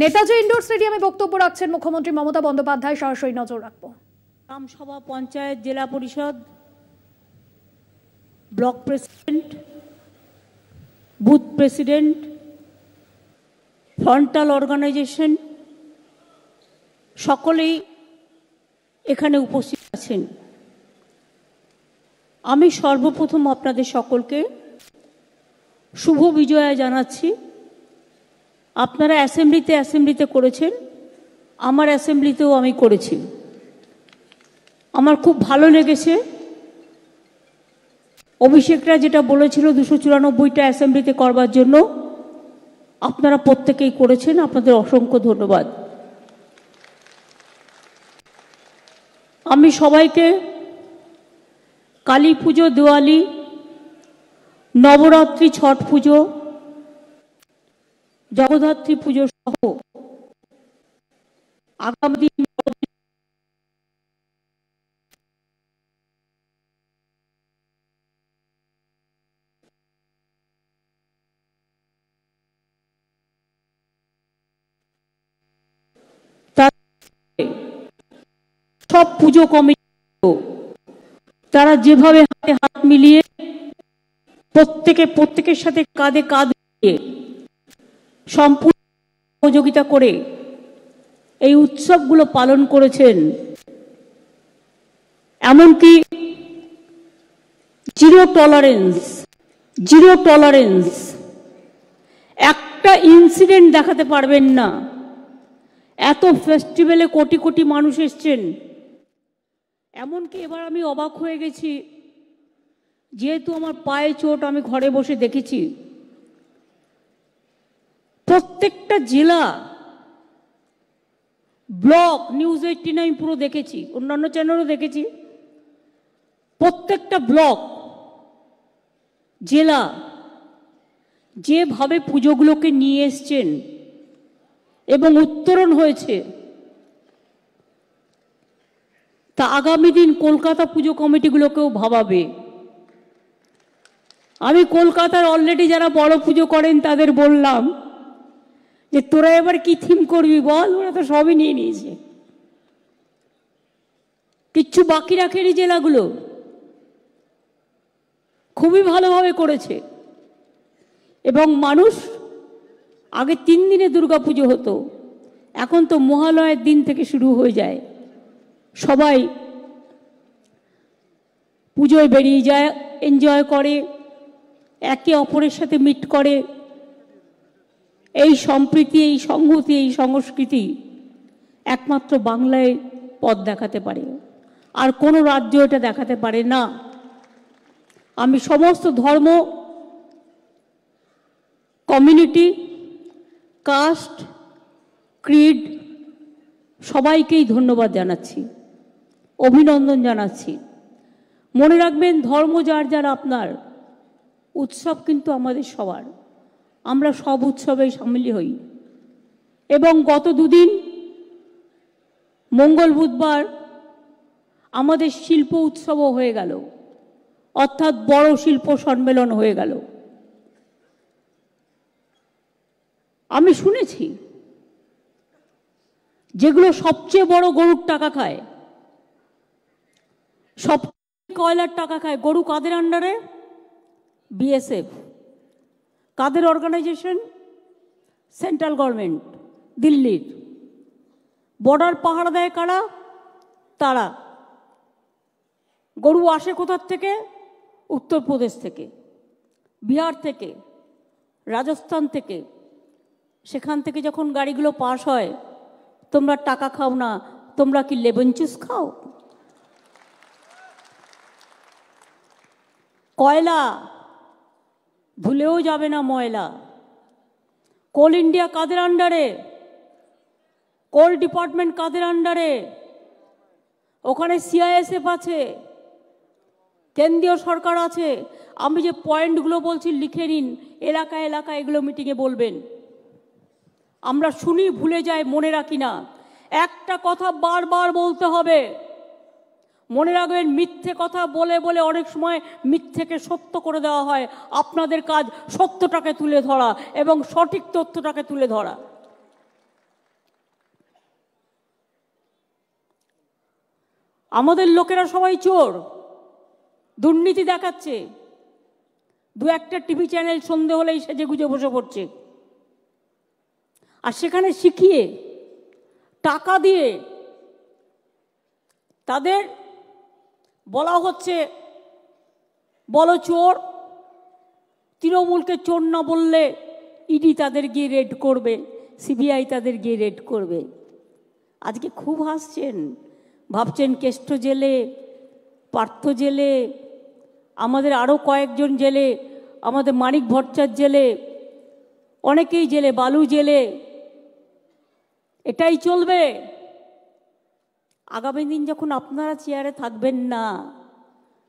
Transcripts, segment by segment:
Netaji indoor স্টেডিয়ামে বক্তব্য রাখছেন মুখ্যমন্ত্রী মমতা বন্দ্যোপাধ্যায়, সরাসরি নজর রাখব। গ্রামসভা, পঞ্চায়েত, জেলা পরিষদ, block president, booth president, frontal organisation, সকলেই এখানে উপস্থিত আছেন। আমি সর্বপ্রথম আপনাদের সকলকে শুভ বিজয়া জানাচ্ছি। আপনারা অ্যাসেম্বলিতে অ্যাসেম্বলিতে করেছেন, আমার অ্যাসেম্বলিতেও আমি করেছি। আমার খুব ভালো লেগেছে। অভিষেকরা যেটা বলেছিল, দুশো চুরানব্বইটা অ্যাসেম্বলিতে করবার জন্য, আপনারা প্রত্যেকেই করেছেন, আপনাদের অসংখ্য ধন্যবাদ। আমি সবাইকে কালী পুজো, দিওয়ালি, নবরাত্রি, ছট পুজো জগদ্ধাত্রী পুজো সহ আগামী সব পুজো কমিটি তারা যেভাবে হাতে হাত মিলিয়ে প্রত্যেকে প্রত্যেকের সাথে কাঁধে কাঁধ সম্পূর্ণ সহযোগিতা করে এই উৎসবগুলো পালন করেছেন। এমনকি জিরো টলারেন্স জিরো টলারেন্স, একটা ইনসিডেন্ট দেখাতে পারবেন না। এত ফেস্টিভ্যালে কোটি কোটি মানুষ এসছেন। এমনকি এবার আমি অবাক হয়ে গেছি, যেহেতু আমার পায়ে চোট আমি ঘরে বসে দেখেছি প্রত্যেকটা জেলা ব্লক, নিউজ এইটিন আমি পুরো দেখেছি, অন্যান্য চ্যানেলও দেখেছি। প্রত্যেকটা ব্লক, জেলা যেভাবে পুজোগুলোকে নিয়ে এসছেন এবং উত্তরণ হয়েছে, তা আগামী দিন কলকাতা পুজো কমিটিগুলোকেও ভাবাবে। আমি কলকাতার অলরেডি যারা বড় পুজো করেন তাদের বললাম যে তোরা এবার কি থিম করবি বল? ওরা তো সবই নিয়ে নিয়েছে। কিচ্ছু বাকি রাখেনি জেলাগুলো। খুবই ভালোভাবে করেছে। এবং মানুষ আগে তিন দিনে দুর্গা পুজো হতো। এখন তো মহালয়ের দিন থেকে শুরু হয়ে যায়। সবাই পুজোয় বেরিয়ে যায় এনজয় করে, একে অপরের সাথে মিট করে। এই সম্প্রীতি, এই সংহতি, এই সংস্কৃতি একমাত্র বাংলায় পথ দেখাতে পারে। আর কোনো রাজ্য এটা দেখাতে পারে না। আমি সমস্ত ধর্ম কমিউনিটি কাস্ট ক্রিড সবাইকেই ধন্যবাদ জানাচ্ছি, অভিনন্দন জানাচ্ছি। মনে রাখবেন, ধর্ম যার যার আপনার, উৎসব কিন্তু আমাদের সবার। আমরা সব উৎসবে সামিল হই। এবং গত দুদিন, মঙ্গল বুধবার, আমাদের শিল্প উৎসবও হয়ে গেল। অর্থাৎ বড় শিল্প সম্মেলন হয়ে গেল। আমি শুনেছি যেগুলো সবচেয়ে বড় গরুর টাকা খায়। সব কয়লার টাকা খায়? গরু কাদের আন্ডারে বিএসএফ কাদের অর্গানাইজেশন সেন্ট্রাল গভর্নমেন্ট দিল্লির। বর্ডার পাহাড় দেয় কারা? তারা। গরু আসে কোথার থেকে? উত্তরপ্রদেশ থেকে, বিহার থেকে, রাজস্থান থেকে। সেখান থেকে যখন গাড়িগুলো পাস হয়, তোমরা টাকা খাও না, তোমরা কি লেবন জুস খাও? কয়লা। ভুলেও যাবে না ময়লা। কোল ইন্ডিয়া কাদের আন্ডারে? কোল ডিপার্টমেন্ট কাদের আন্ডারে? ওখানে সিআইএসএফ আছে। কেন্দ্রীয় সরকার আছে। আমি যে পয়েন্টগুলো বলছি, লিখে নিন। এলাকা এলাকা এগুলো মিটিংয়ে বলবেন। আমরা শুনি, ভুলে যাই, মনে রাখি না। একটা কথা বারবার বলতে হবে। মনে রাখবেন, মিথ্যে কথা বলে বলে অনেক সময় মিথ্যেকে সত্য করে দেওয়া হয়। আপনাদের কাজ সত্যটাকে তুলে ধরা এবং সঠিক তথ্যটাকে তুলে ধরা। আমাদের লোকেরা সবাই চোর। দুর্নীতি দেখাচ্ছে। দু একটা টিভি চ্যানেল সন্ধে হলেই সেজে গুজে বসে পড়ছে। আর সেখানে শিখিয়ে, টাকা দিয়ে তাদের বলা হচ্ছে, বলো চোর, তৃণমূলকে চোর না বললে ইডি তাদের গিয়ে রেড করবে সিবিআই তাদের গিয়ে রেড করবে। আজকে খুব হাসছেন, ভাবছেন কেষ্ট জেলে, পার্থ জেলে, আমাদের আরও কয়েকজন জেলে, আমাদের মানিক ভট্টার জেলে, অনেকেই জেলে, বালু জেলে। এটাই চলবে। আগামী দিন যখন আপনারা চেয়ারে থাকবেন না,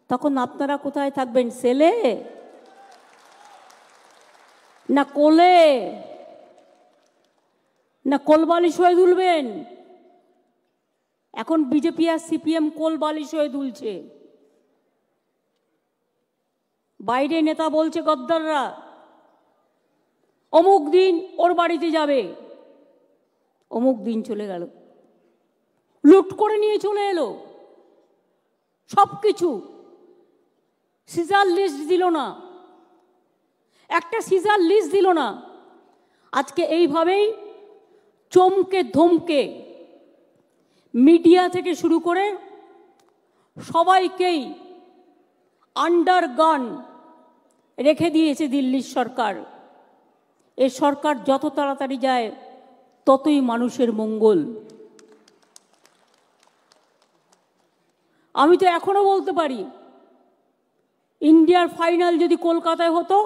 তখন আপনারা কোথায় থাকবেন? সেলে? না কোলে? না কোলবালিশ হয়ে তুলবেন এখন বিজেপি আর সিপিএম কোল বালিশ হয়ে দুলছে। বাইরে নেতা বলছে গদ্দাররা, অমুক দিন ওর বাড়িতে যাবে। অমুক দিন চলে গেল। লুট করে নিয়ে চলে এলো। সব কিছু। সিজার লিস্ট দিল না। একটা সিজার লিস্ট দিল না। আজকে এইভাবেই চমকে ধমকে মিডিয়া থেকে শুরু করে সবাইকেই আন্ডার গান রেখে দিয়েছে দিল্লির সরকার। এ সরকার যত তাড়াতাড়ি যায়, ততই মানুষের মঙ্গল। আমি তো এখনও বলতে পারি, ইন্ডিয়ার ফাইনাল যদি কলকাতায় হতো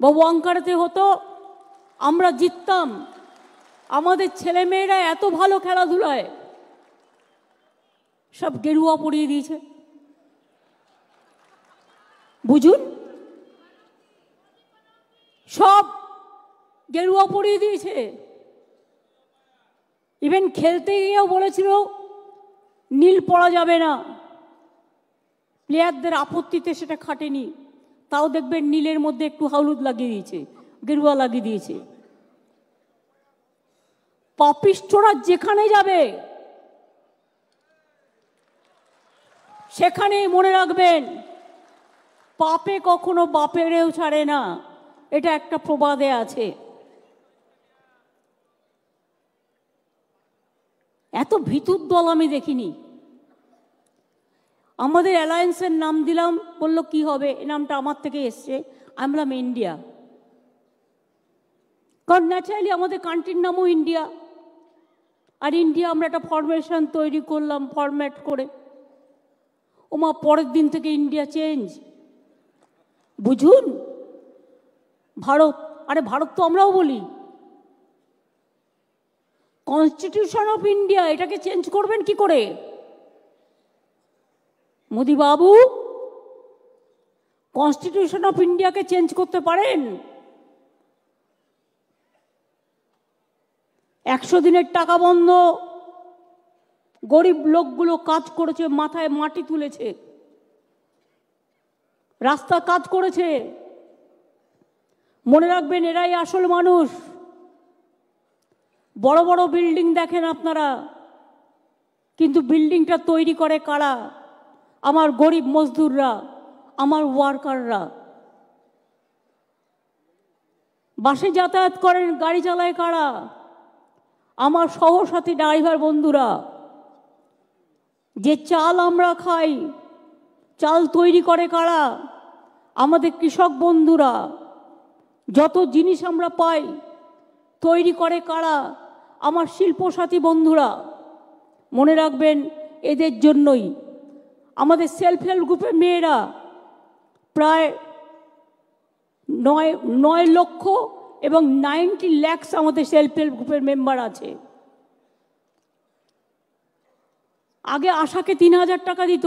বা ওয়াঙ্কারাতে হতো, আমরা জিততাম। আমাদের ছেলেমেয়েরা এত ভালো খেলাধুলায়, সব গেরুয়া পরিয়ে দিয়েছে। বুঝুন? সব গেরুয়া পরিয়ে দিয়েছে। ইভেন খেলতে গিয়েও বলেছিল নীল পড়া যাবে না। প্লেয়ারদের আপত্তিতে সেটা খাটেনি। তাও দেখবেন নীলের মধ্যে একটু হলুদ লাগিয়ে দিয়েছে, গেরুয়া লাগিয়ে দিয়েছে। পাপিষ্টরা যেখানে যাবে সেখানে মনে রাখবেন, পাপে কখনো বাপেরেও ছাড়ে না। এটা একটা প্রবাদে আছে। এত ভিতুর দল আমি দেখিনি। আমাদের অ্যালায়েন্সের নাম দিলাম, বলল, কি হবে? এ নামটা আমার থেকে এসছে। আমি বললাম, ইন্ডিয়া। কারণ ন্যাচারালি আমাদের কান্ট্রির নামও ইন্ডিয়া। আর ইন্ডিয়া আমরা একটা ফরমেশন তৈরি করলাম ফরম্যাট করে। ওমা, পরের দিন থেকে ইন্ডিয়া চেঞ্জ বুঝুন? ভারত, আরে ভারত তো আমরাও বলি। কনস্টিটিউশন অফ ইন্ডিয়া এটাকে চেঞ্জ করবেন কি করে? মোদি বাবু কনস্টিটিউশন অফ ইন্ডিয়াকে চেঞ্জ করতে পারেন? একশো দিনের টাকা বন্ধ, গরিব লোকগুলো কাজ করেছে, মাথায় মাটি তুলেছে, রাস্তা কাজ করেছে। মনে রাখবেন, এরাই আসল মানুষ। বড় বড় বিল্ডিং দেখেন আপনারা, কিন্তু বিল্ডিংটা তৈরি করে কারা? আমার গরিব মজদুররা, আমার ওয়ার্কাররা। বাসে যাতায়াত করেন গাড়ি চালায় কারা? আমার সহসাথী ড্রাইভার বন্ধুরা, যে চাল আমরা খাই, চাল তৈরি করে কারা? আমাদের কৃষক বন্ধুরা, যত জিনিস আমরা পাই, তৈরি করে কারা? আমার শিল্পসাথী বন্ধুরা, মনে রাখবেন, এদের জন্যই আমাদের সেলফ হেল্প গ্রুপের মেয়েরা প্রায় নয় নয় লক্ষ এবং নাইনটি ল্যাক্স আমাদের সেলফ হেল্প গ্রুপের মেম্বার আছে। আগে আশাকে তিন হাজার টাকা দিত,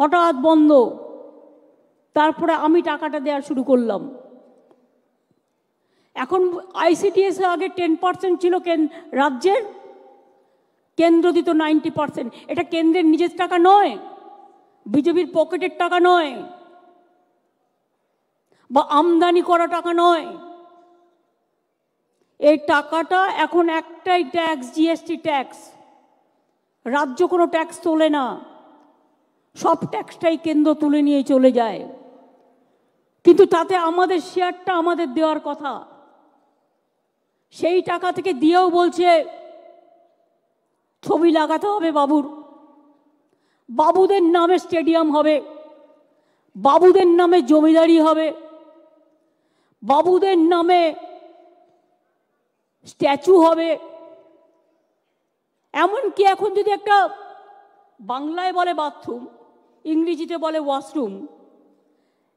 হঠাৎ বন্ধ। তারপরে আমি টাকাটা দেওয়া শুরু করলাম। এখন আইসিডিএস আগে টেন পার্সেন্ট ছিল কেন রাজ্যের? কেন্দ্র দিত নাইনটি পার্সেন্ট। এটা কেন্দ্রের নিজের টাকা নয়, বিজেপির পকেটের টাকা নয়, বা আমদানি করা টাকা নয়। এই টাকাটা এখন একটাই ট্যাক্স, জিএসটি ট্যাক্স। রাজ্য কোনো ট্যাক্স তোলে না। সব ট্যাক্সটাই কেন্দ্র তুলে নিয়ে চলে যায়। কিন্তু তাতে আমাদের শেয়ারটা আমাদের দেওয়ার কথা। সেই টাকা থেকে দিয়েও বলছে ছবি লাগাতে হবে বাবুর। বাবুদের নামে স্টেডিয়াম হবে। বাবুদের নামে জমিদারি হবে। বাবুদের নামে স্ট্যাচু হবে। এমনকি এখন যদি একটা বাংলায় বলে বাথরুম, ইংরেজিতে বলে ওয়াশরুম,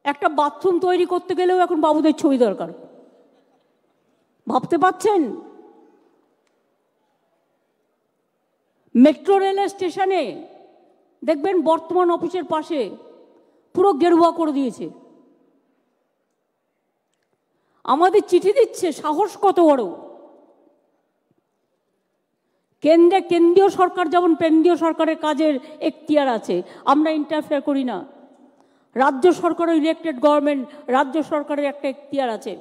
একটা বাথরুম তৈরি করতে গেলেও এখন বাবুদের ছবি দরকার। ভাবতে পাচ্ছেন মেট্রো রেলের স্টেশনে, দেখবেন বর্তমান অফিসের পাশে পুরো গেরুয়া করে দিয়েছে। আমাদের চিঠি দিচ্ছে, সাহস কত বড়। কেন্দ্রে কেন্দ্রীয় সরকার যেমন কেন্দ্রীয় সরকারের কাজের এখতিয়ার আছে, আমরা ইন্টারফেয়ার করি না। রাজ্য সরকারের ইলেকটেড গভর্নমেন্ট রাজ্য সরকারের একটা এখতিয়ার আছে।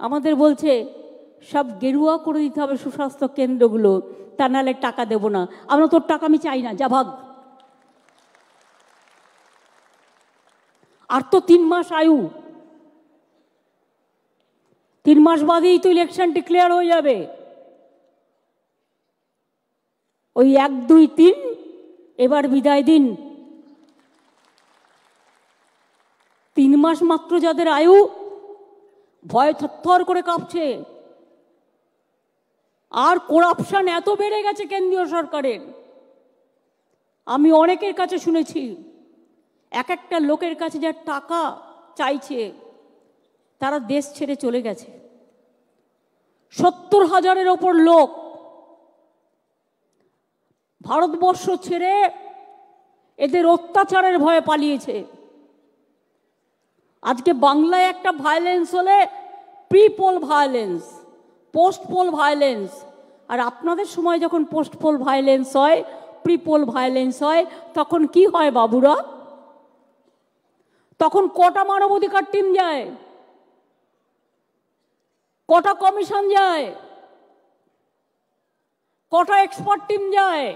আমাদের বলছে সব গেরুয়া করে দিতে হবে সুস্বাস্থ্য কেন্দ্রগুলো, তা নাহলে টাকা দেব না। আমরা তোর টাকা আমি চাই না, যা ভাগ। আর তো তিন মাস আয়ু। তিন মাস বাদেই তো ইলেকশন ডিক্লেয়ার হয়ে যাবে। ওই এক, দুই, তিন, এবার বিদায় দিন। তিন মাস মাত্র যাদের আয়ু, ভয় থর করে কাঁপছে। আর করাপশন এত বেড়ে গেছে কেন্দ্রীয় সরকারের। আমি অনেকের কাছে শুনেছি, এক একটা লোকের কাছে যা টাকা চাইছে, তারা দেশ ছেড়ে চলে গেছে। সত্তর হাজারের ওপর লোক ভারতবর্ষ ছেড়ে এদের অত্যাচারের ভয়ে পালিয়েছে। আজকে বাংলায় একটা ভায়োলেন্স হলে people violence post poll violence আর আপনাদের সময় যখন পোস্ট পোল ভায়োলেন্স হয় প্রিপোল ভায়োলেন্স হয়, তখন কি হয় বাবুরা? তখন কটা মানবাধিকার টিম যায়? কটা কমিশন যায়? কটা এক্সপার্ট টিম যায়?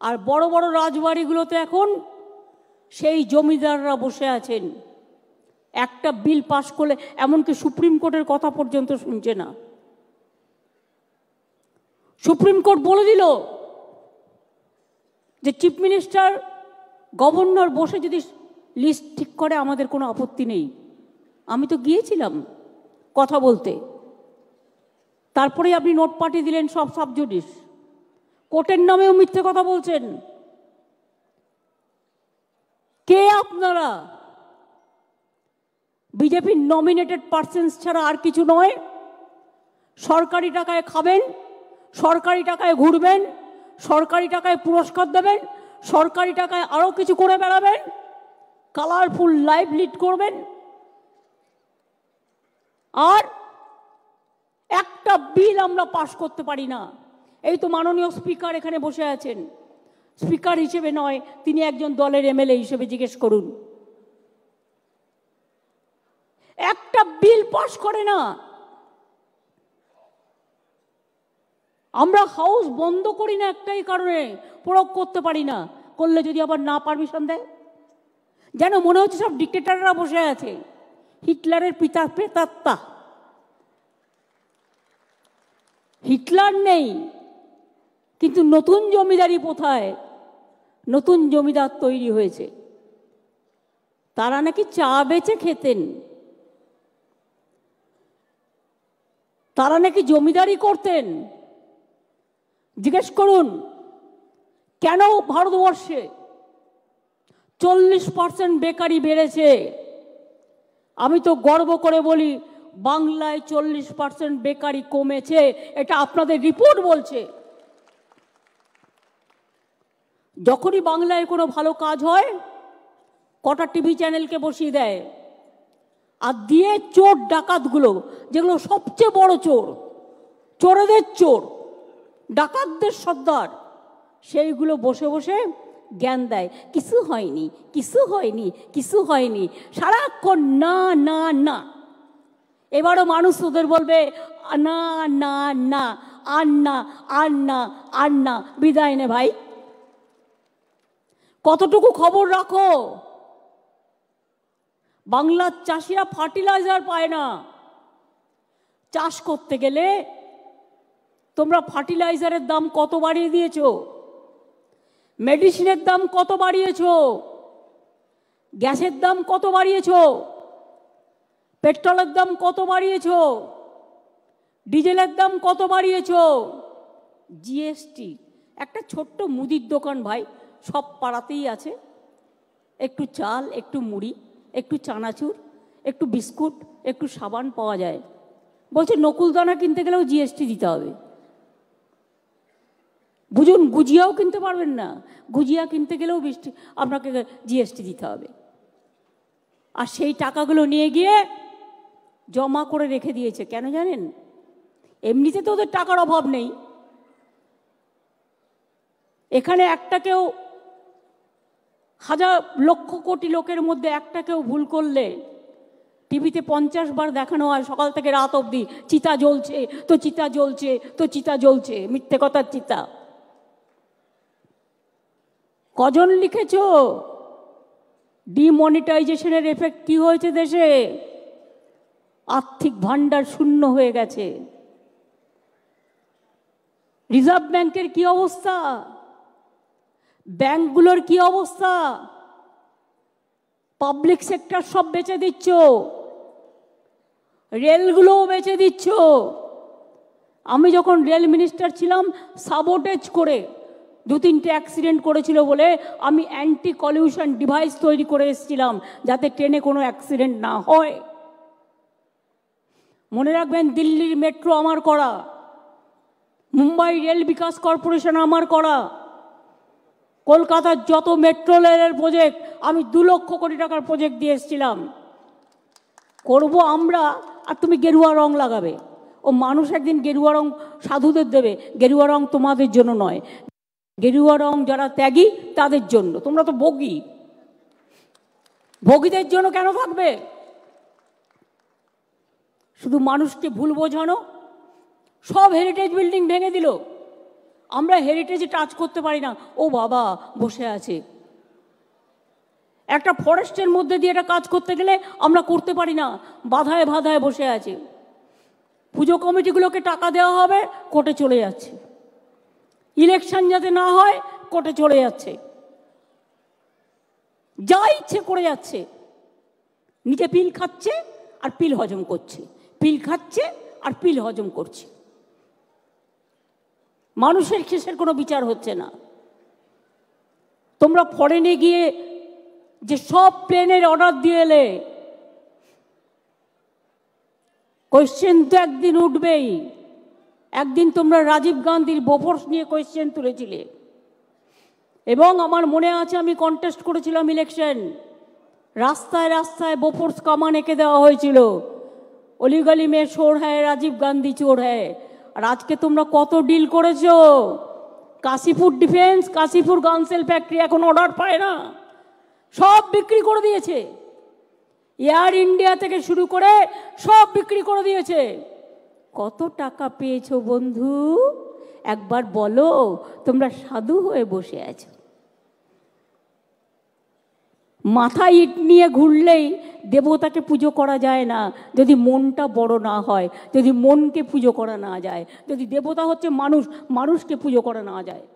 আর বড় বড় রাজবাড়িগুলোতে এখন সেই জমিদাররা বসে আছেন। একটা বিল পাশ করলে এমনকি সুপ্রিম কোর্টের কথা পর্যন্ত শুনছে না। সুপ্রিম কোর্ট বলে দিল যে চিফ মিনিস্টার, গভর্নর বসে যদি লিস্ট ঠিক করে আমাদের কোনো আপত্তি নেই। আমি তো গিয়েছিলাম কথা বলতে। তারপরে আপনি নোট পাঠিয়ে দিলেন সব সাবজুডিস। কোর্টের নামেও মিথ্যে কথা বলছেন। কে আপনারা? বিজেপির নমিনেটেড পার্সেন্স ছাড়া আর কিছু নয়। সরকারি টাকায় খাবেন, সরকারি টাকায় ঘুরবেন, সরকারি টাকায় পুরস্কার দেবেন, সরকারি টাকায় আরও কিছু করে বেড়াবেন কালারফুল লাইফ লিড করবেন। আর একটা বিল আমরা পাশ করতে পারি না। এই তো মাননীয় স্পিকার এখানে বসে আছেন। স্পিকার হিসেবে নয়, তিনি একজন দলের এমএলএ হিসেবে জিজ্ঞেস করুন। একটা বিল পাশ করে না। আমরা হাউস বন্ধ করি না একটাই কারণে, প্রয়োগ করতে পারি না। করলে যদি আবার না পারমিশন দেয়? যেন মনে হচ্ছে সব ডিক্টেটাররা বসে আছে। হিটলারের পিতা প্রেতাত্মা। হিটলার নেই, কিন্তু নতুন জমিদারি কোথায়? নতুন জমিদার তৈরি হয়েছে। তারা নাকি চা বেচে খেতেন। তারা নাকি জমিদারি করতেন। জিজ্ঞেস করুন, কেন ভারতবর্ষে চল্লিশ পার্সেন্ট বেকারি বেড়েছে? আমি তো গর্ব করে বলি, বাংলায় চল্লিশ পার্সেন্ট বেকারি কমেছে, এটা আপনাদের রিপোর্ট বলছে। যখনই বাংলায় কোনো ভালো কাজ হয়, কটা টিভি চ্যানেলকে বসিয়ে দেয়। আর দিয়ে চোর ডাকাতগুলো, যেগুলো সবচেয়ে বড় চোর, চোরেদের চোর, ডাকাতদের সর্দার, সেইগুলো বসে বসে জ্ঞান দেয়। কিছু হয়নি কিছু হয়নি কিছু হয়নি। সারাক্ষণ না না না। এবারও মানুষ ওদের বলবে, না না না, আর না আর না আর না। বিদায় নে ভাই। কতটুকু খবর রাখো? বাংলার চাষিরা ফার্টিলাইজার পায় না। চাষ করতে গেলে তোমরা ফার্টিলাইজারের দাম কত বাড়িয়ে দিয়েছ? মেডিসিনের দাম কত বাড়িয়েছ? গ্যাসের দাম কত বাড়িয়েছ? পেট্রোলের দাম কত বাড়িয়েছ? ডিজেলের দাম কত বাড়িয়েছ? জিএসটি একটা ছোট্ট মুদির দোকান ভাই, সব পাড়াতেই আছে। একটু চাল, একটু মুড়ি। একটু চানাচুর, একটু বিস্কুট, একটু সাবান পাওয়া যায়। বলছে, নকুলদানা কিনতে গেলেও জিএসটি দিতে হবে। বুঝুন, গুজিয়াও কিনতে পারবেন না। গুজিয়া কিনতে গেলেও বৃষ্টি, আপনাকে জিএসটি দিতে হবে। আর সেই টাকাগুলো নিয়ে গিয়ে জমা করে রেখে দিয়েছে। কেন জানেন? এমনিতে তো ওদের টাকার অভাব নেই। এখানে একটা কেউ হাজার লক্ষ কোটি লোকের মধ্যে একটা কেউ ভুল করলে, টিভিতে পঞ্চাশ বার দেখানো হয় সকাল থেকে রাত অবধি, চিতা জ্বলছে, তো চিতা জ্বলছে, তো চিতা জ্বলছে মিথ্যে কথার চিতা। কজন লিখেছ? ডিমনিটাইজেশনের এফেক্ট কি হয়েছে দেশে? আর্থিক ভাণ্ডার শূন্য হয়ে গেছে। রিজার্ভ ব্যাংকের কি অবস্থা? ব্যাংকগুলোর কি অবস্থা? পাবলিক সেক্টর সব বেচে দিচ্ছ। রেলগুলোও বেচে দিচ্ছ। আমি যখন রেল মিনিস্টার ছিলাম সাবোটেজ করে দু তিনটে অ্যাক্সিডেন্ট করেছিল বলে আমি অ্যান্টি কলিউশন ডিভাইস তৈরি করে এসেছিলাম, যাতে ট্রেনে কোনো অ্যাক্সিডেন্ট না হয়। মনে রাখবেন, দিল্লির মেট্রো আমার করা, মুম্বাই রেল বিকাশ কর্পোরেশন আমার করা। কলকাতার যত মেট্রো রেলের প্রজেক্ট আমি দু লক্ষ কোটি টাকার প্রজেক্ট দিয়ে এসেছিলাম। করব আমরা, আর তুমি গেরুয়া রং লাগাবে। ও মানুষ একদিন গেরুয়া রং সাধুদের দেবে। গেরুয়া রং তোমাদের জন্য নয়। গেরুয়া রং যারা ত্যাগী, তাদের জন্য। তোমরা তো ভোগী। ভোগীদের জন্য কেন থাকবে? শুধু মানুষকে ভুল বোঝানো? সব হেরিটেজ বিল্ডিং ভেঙে দিল। আমরা হেরিটেজে টাচ করতে পারি না। ও বাবা, বসে আছে। একটা ফরেস্টের মধ্যে দিয়ে একটা কাজ করতে গেলে আমরা করতে পারি না। বাধায় বাধায় বসে আছে। পুজো কমিটিগুলোকে টাকা দেওয়া হবে কোর্টে চলে যাচ্ছে। ইলেকশন যাতে না হয় কোর্টে চলে যাচ্ছে। যা ইচ্ছে করে যাচ্ছে। নিজে পিল খাচ্ছে আর পিল হজম করছে। পিল খাচ্ছে আর পিল হজম করছে। মানুষের শেষের কোনো বিচার হচ্ছে না। তোমরা ফরেনে গিয়ে যে সব প্লেনের অর্ডার দিয়ে এলে কোয়েশ্চেন তো একদিন উঠবেই। একদিন তোমরা রাজীব গান্ধীর বোফোর্স নিয়ে কোয়েশ্চেন তুলেছিলে। এবং আমার মনে আছে আমি কন্টেস্ট করেছিলাম ইলেকশন রাস্তায় রাস্তায় বোফোর্স কামান এঁকে দেওয়া হয়েছিল। অলিগলি মেয়ে চোর হ্যায়, রাজীব গান্ধী চোর হ্যায়। আর আজকে তোমরা কত ডিল করেছ? Kashipur defence Kashipur gun shell factory এখন অর্ডার পায় না। সব বিক্রি করে দিয়েছে। এয়ার ইন্ডিয়া থেকে শুরু করে সব বিক্রি করে দিয়েছে। কত টাকা পেয়েছ বন্ধু? একবার বলো, তোমরা সাধু হয়ে বসে আছো। মাথায় ইট নিয়ে ঘুরলেই দেবতাকে পুজো করা যায় না। যদি মনটা বড় না হয়, যদি মনকে পুজো করা না যায়, যদি দেবতা হচ্ছে মানুষ, মানুষকে পুজো করা না যায়।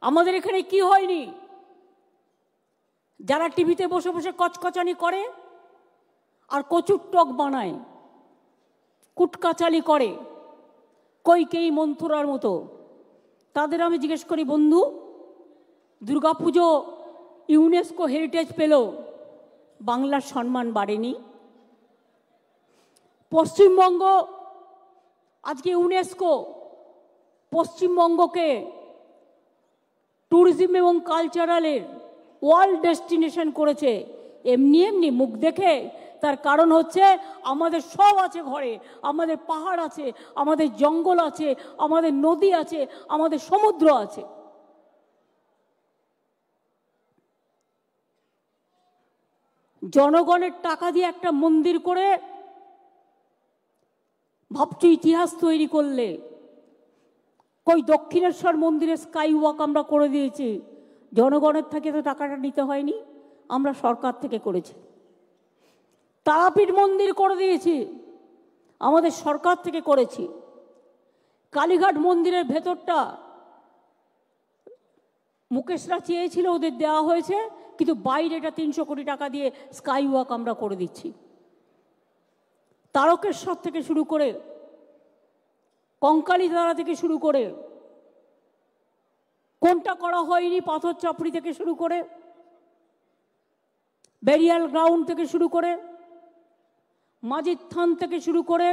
আমাদের এখানে কি হয়নি? যারা টিভিতে বসে বসে কচকচানি করে আর কচুর টক বানায়, কুটকাচালি করে কৈকেই মন্থুরার মতো? তাদের আমি জিজ্ঞেস করি, বন্ধু দুর্গাপুজো ইউনেস্কো হেরিটেজ পেল। বাংলার সম্মান বাড়েনি। পশ্চিমবঙ্গ, আজকে ইউনেস্কো পশ্চিমবঙ্গকে ট্যুরিজম এবং কালচারালের ওয়ার্ল্ড ডেস্টিনেশন করেছে। এমনি এমনি মুখ দেখে তার কারণ হচ্ছে আমাদের সব আছে ঘরে, আমাদের পাহাড় আছে, আমাদের জঙ্গল আছে, আমাদের নদী আছে, আমাদের সমুদ্র আছে। জনগণের টাকা দিয়ে একটা মন্দির করে ভাবছ ইতিহাস তৈরি করলে, কই দক্ষিণেশ্বর মন্দিরে স্কাই ওয়াক আমরা করে দিয়েছি, জনগণের থেকে তো টাকাটা নিতে হয়নি, আমরা সরকার থেকে করেছি। তারাপীঠ মন্দির করে দিয়েছি, আমাদের সরকার থেকে করেছি। কালীঘাট মন্দিরের ভেতরটা মুকেশরা চেয়েছিল ওদের দেওয়া হয়েছে কিন্তু বাইরে এটা তিনশো কোটি টাকা দিয়ে স্কাই ওয়াক আমরা করে দিচ্ছি। তারকেশ্বর থেকে শুরু করে কঙ্কালী দ্বারা থেকে শুরু করে, কোনটা করা হয়নি পাথর চাপড়ি থেকে শুরু করে, বেরিয়াল গ্রাউন্ড থেকে শুরু করে মাজিদ থান থেকে শুরু করে,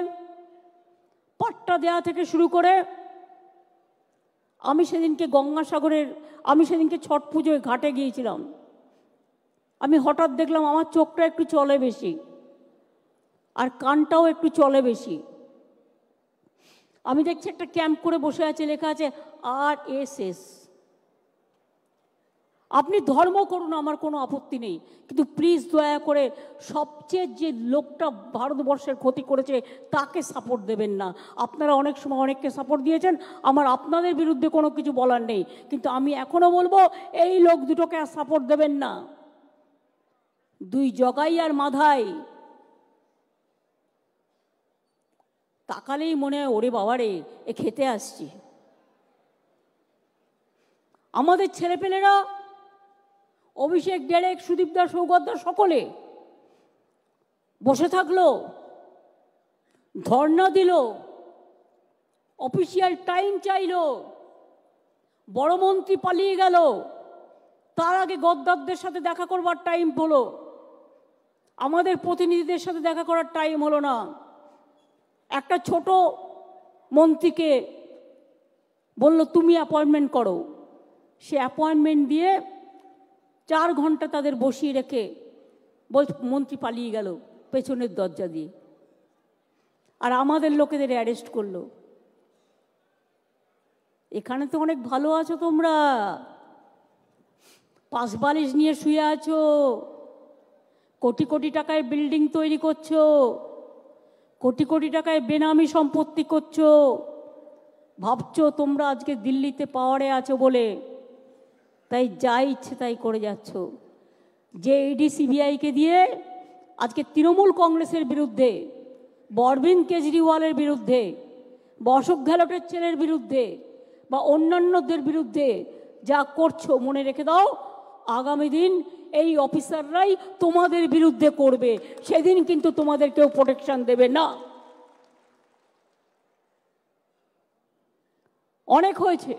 পাট্টা দেয়া থেকে শুরু করে, আমি সেদিনকে গঙ্গাসাগরের, আমি সেদিনকে ছট পুজোয় ঘাটে গিয়েছিলাম। আমি হঠাৎ দেখলাম আমার চোখটা একটু চলে বেশি, আর কানটাও একটু চলে বেশি। আমি দেখছি একটা ক্যাম্প করে বসে আছে, লেখা আছে আর এস এস আপনি ধর্ম করুন, আমার কোনো আপত্তি নেই, কিন্তু প্লিজ দয়া করে সবচেয়ে যে লোকটা ভারতবর্ষের ক্ষতি করেছে, তাকে সাপোর্ট দেবেন না। আপনারা অনেক সময় অনেককে সাপোর্ট দিয়েছেন, আমার আপনাদের বিরুদ্ধে কোনো কিছু বলার নেই, কিন্তু আমি এখনও বলব, এই লোক দুটোকে আর সাপোর্ট দেবেন না। দুই জগাই আর মাধাই। তাকালেই মনে হয়, ওরে বাবারে, এ খেতে আসছি। আমাদের ছেলেপেলেরা, অভিষেক ডেরেক, সুদীপ দাস সৌগতদার সকলে বসে থাকল, ধর্ণা দিল, অফিসিয়াল টাইম চাইলো, বড় মন্ত্রী পালিয়ে গেল, তার আগে গদ্দারদের সাথে দেখা করবার টাইম হলো। আমাদের প্রতিনিধিদের সাথে দেখা করার টাইম হলো না। একটা ছোট মন্ত্রীকে বলল, তুমি অ্যাপয়েন্টমেন্ট করো। সে অ্যাপয়েন্টমেন্ট দিয়ে চার ঘণ্টা তাদের বসিয়ে রেখে বল মন্ত্রী পালিয়ে গেল পেছনের দরজা দিয়ে। আর আমাদের লোকেদের অ্যারেস্ট করল। এখানে তো অনেক ভালো আছো তোমরা। পাঁচ বালিশ নিয়ে শুয়ে আছো। কোটি কোটি টাকায় বিল্ডিং তৈরি করছ। কোটি কোটি টাকায় বেনামি সম্পত্তি করছ। ভাবছ তোমরা আজকে দিল্লিতে পাওয়ারে আছো বলে। তাই যা ইচ্ছে তাই করে যাচ্ছ। যে ইডি সিবিআইকে দিয়ে আজকে তৃণমূল কংগ্রেসের বিরুদ্ধে, বরবিন কেজরিওয়ালের বিরুদ্ধে বা অশোক গেহলটের ছেলের বিরুদ্ধে বা অন্যান্যদের বিরুদ্ধে যা করছ মনে রেখে দাও। আগামী দিন এই অফিসাররাই তোমাদের বিরুদ্ধে করবে। সেদিন কিন্তু তোমাদের কেউ প্রোটেকশন দেবে না। অনেক হয়েছে।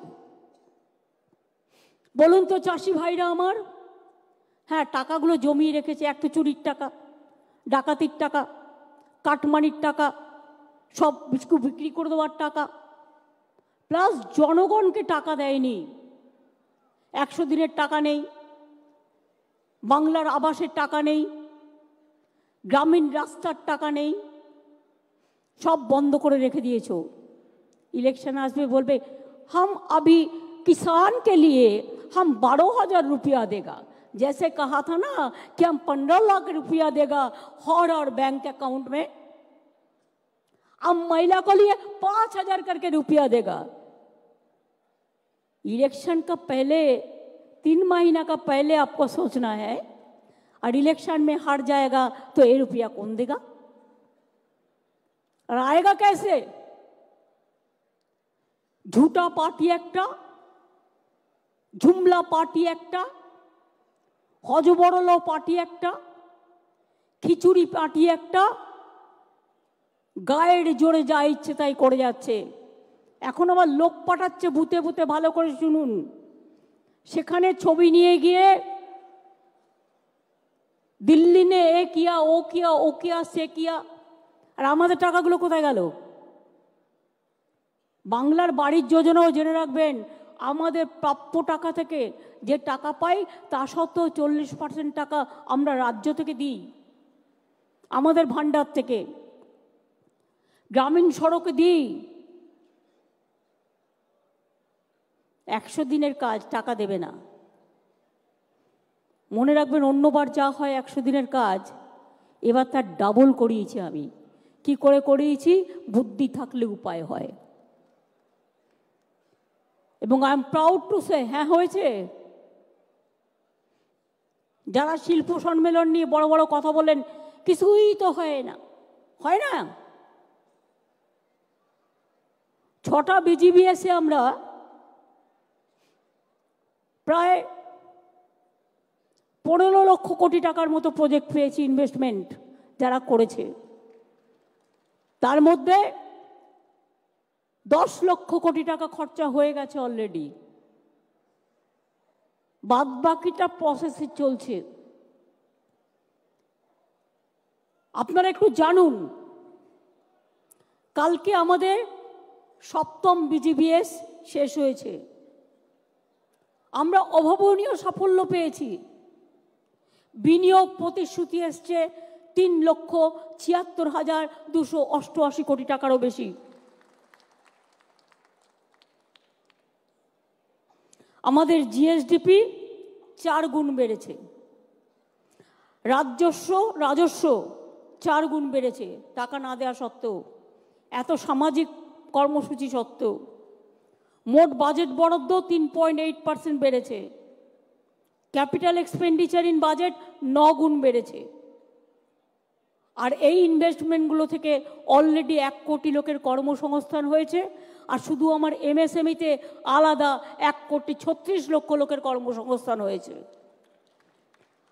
বলুন তো চাষি ভাইরা আমার হ্যাঁ টাকাগুলো জমিয়ে রেখেছে, এক তো চুরির টাকা, ডাকাতির টাকা, কাটমানির টাকা, সব বিস্কুট বিক্রি করে দেওয়ার টাকা, প্লাস জনগণকে টাকা দেয়নি। একশো দিনের টাকা নেই। বাংলার আবাসের টাকা নেই গ্রামীণ রাস্তার টাকা নেই সব বন্ধ করে রেখে দিয়েছ ইলেকশন আসবে বলবে হাম अभी किसान के लिए हम बारह हजार रुपया देगा जैसे कहा था ना कि हम पंद्रह लाख रुपया देगा हर और बैंक अकाउंट में अब महिला को लिए पांच हजार करके रुपया देगा इलेक्शन का पहले तीन महीना का पहले आपको सोचना है और इलेक्शन में हार जाएगा तो ये रुपया कौन देगा और आएगा कैसे ঝুটা পার্টি একটা ঝুমলা পার্টি একটা হজবড়ল পার্টি একটা খিচুড়ি পার্টি একটা গায়ের জোরে যা ইচ্ছে তাই করে যাচ্ছে এখন আবার লোক পাঠাচ্ছে বুতে বুতে ভালো করে শুনুন সেখানে ছবি নিয়ে গিয়ে দিল্লি নে এ কিয়া, ও কিয়া ও কিয়া, সে কিয়া। আর আমাদের টাকাগুলো কোথায় গেল? বাংলার বাড়ির যোজনাও জেনে রাখবেন, আমাদের প্রাপ্য টাকা থেকে যে টাকা পাই, তা সত্ত্বেও চল্লিশ পার্সেন্ট টাকা আমরা রাজ্য থেকে দিই, আমাদের ভাণ্ডার থেকে। গ্রামীণ সড়কে দিই। একশো দিনের কাজ টাকা দেবে না। মনে রাখবেন অন্যবার যা হয় একশো দিনের কাজ, এবার তার ডাবল করিয়েছি আমি। কি করে করিয়েছি? বুদ্ধি থাকলে উপায় হয়। এবং I am proud to say হ্যাঁ হয়েছে। যারা শিল্প সম্মেলন নিয়ে বড় বড় কথা বলেন, কিছুই তো হয় না। হয় না? ছটা বিজিবি এসে আমরা প্রায় পনেরো লক্ষ কোটি টাকার মতো প্রজেক্ট পেয়েছি ইনভেস্টমেন্ট যারা করেছে। তার মধ্যে দশ লক্ষ কোটি টাকা খরচা হয়ে গেছে অলরেডি বাদ বাকিটা প্রসেসে চলছে। আপনারা একটু জানুন, কালকে আমাদের সপ্তম বিজিবিএস শেষ হয়েছে। আমরা অভাবনীয় সাফল্য পেয়েছি। বিনিয়োগ প্রতিশ্রুতি এসছে তিন লক্ষ ছিয়াত্তর হাজার দুশো অষ্টআশি কোটি টাকারও বেশি। আমাদের জিএসডিপি চার গুণ বেড়েছে। রাজস্ব রাজস্ব চার গুণ বেড়েছে, টাকা না দেওয়া সত্ত্বেও। এত সামাজিক কর্মসূচি সত্ত্বেও। মোট বাজেট বরাদ্দ তিন পয়েন্ট এইট পার্সেন্ট বেড়েছে। ক্যাপিটাল এক্সপেন্ডিচার ইন বাজেট ন গুণ বেড়েছে। আর এই ইনভেস্টমেন্টগুলো থেকে অলরেডি এক কোটি লোকের কর্মসংস্থান হয়েছে, আর শুধু আমার এমএসএমইতে আলাদা এক কোটি ছত্রিশ লক্ষ লোকের কর্মসংস্থান হয়েছে।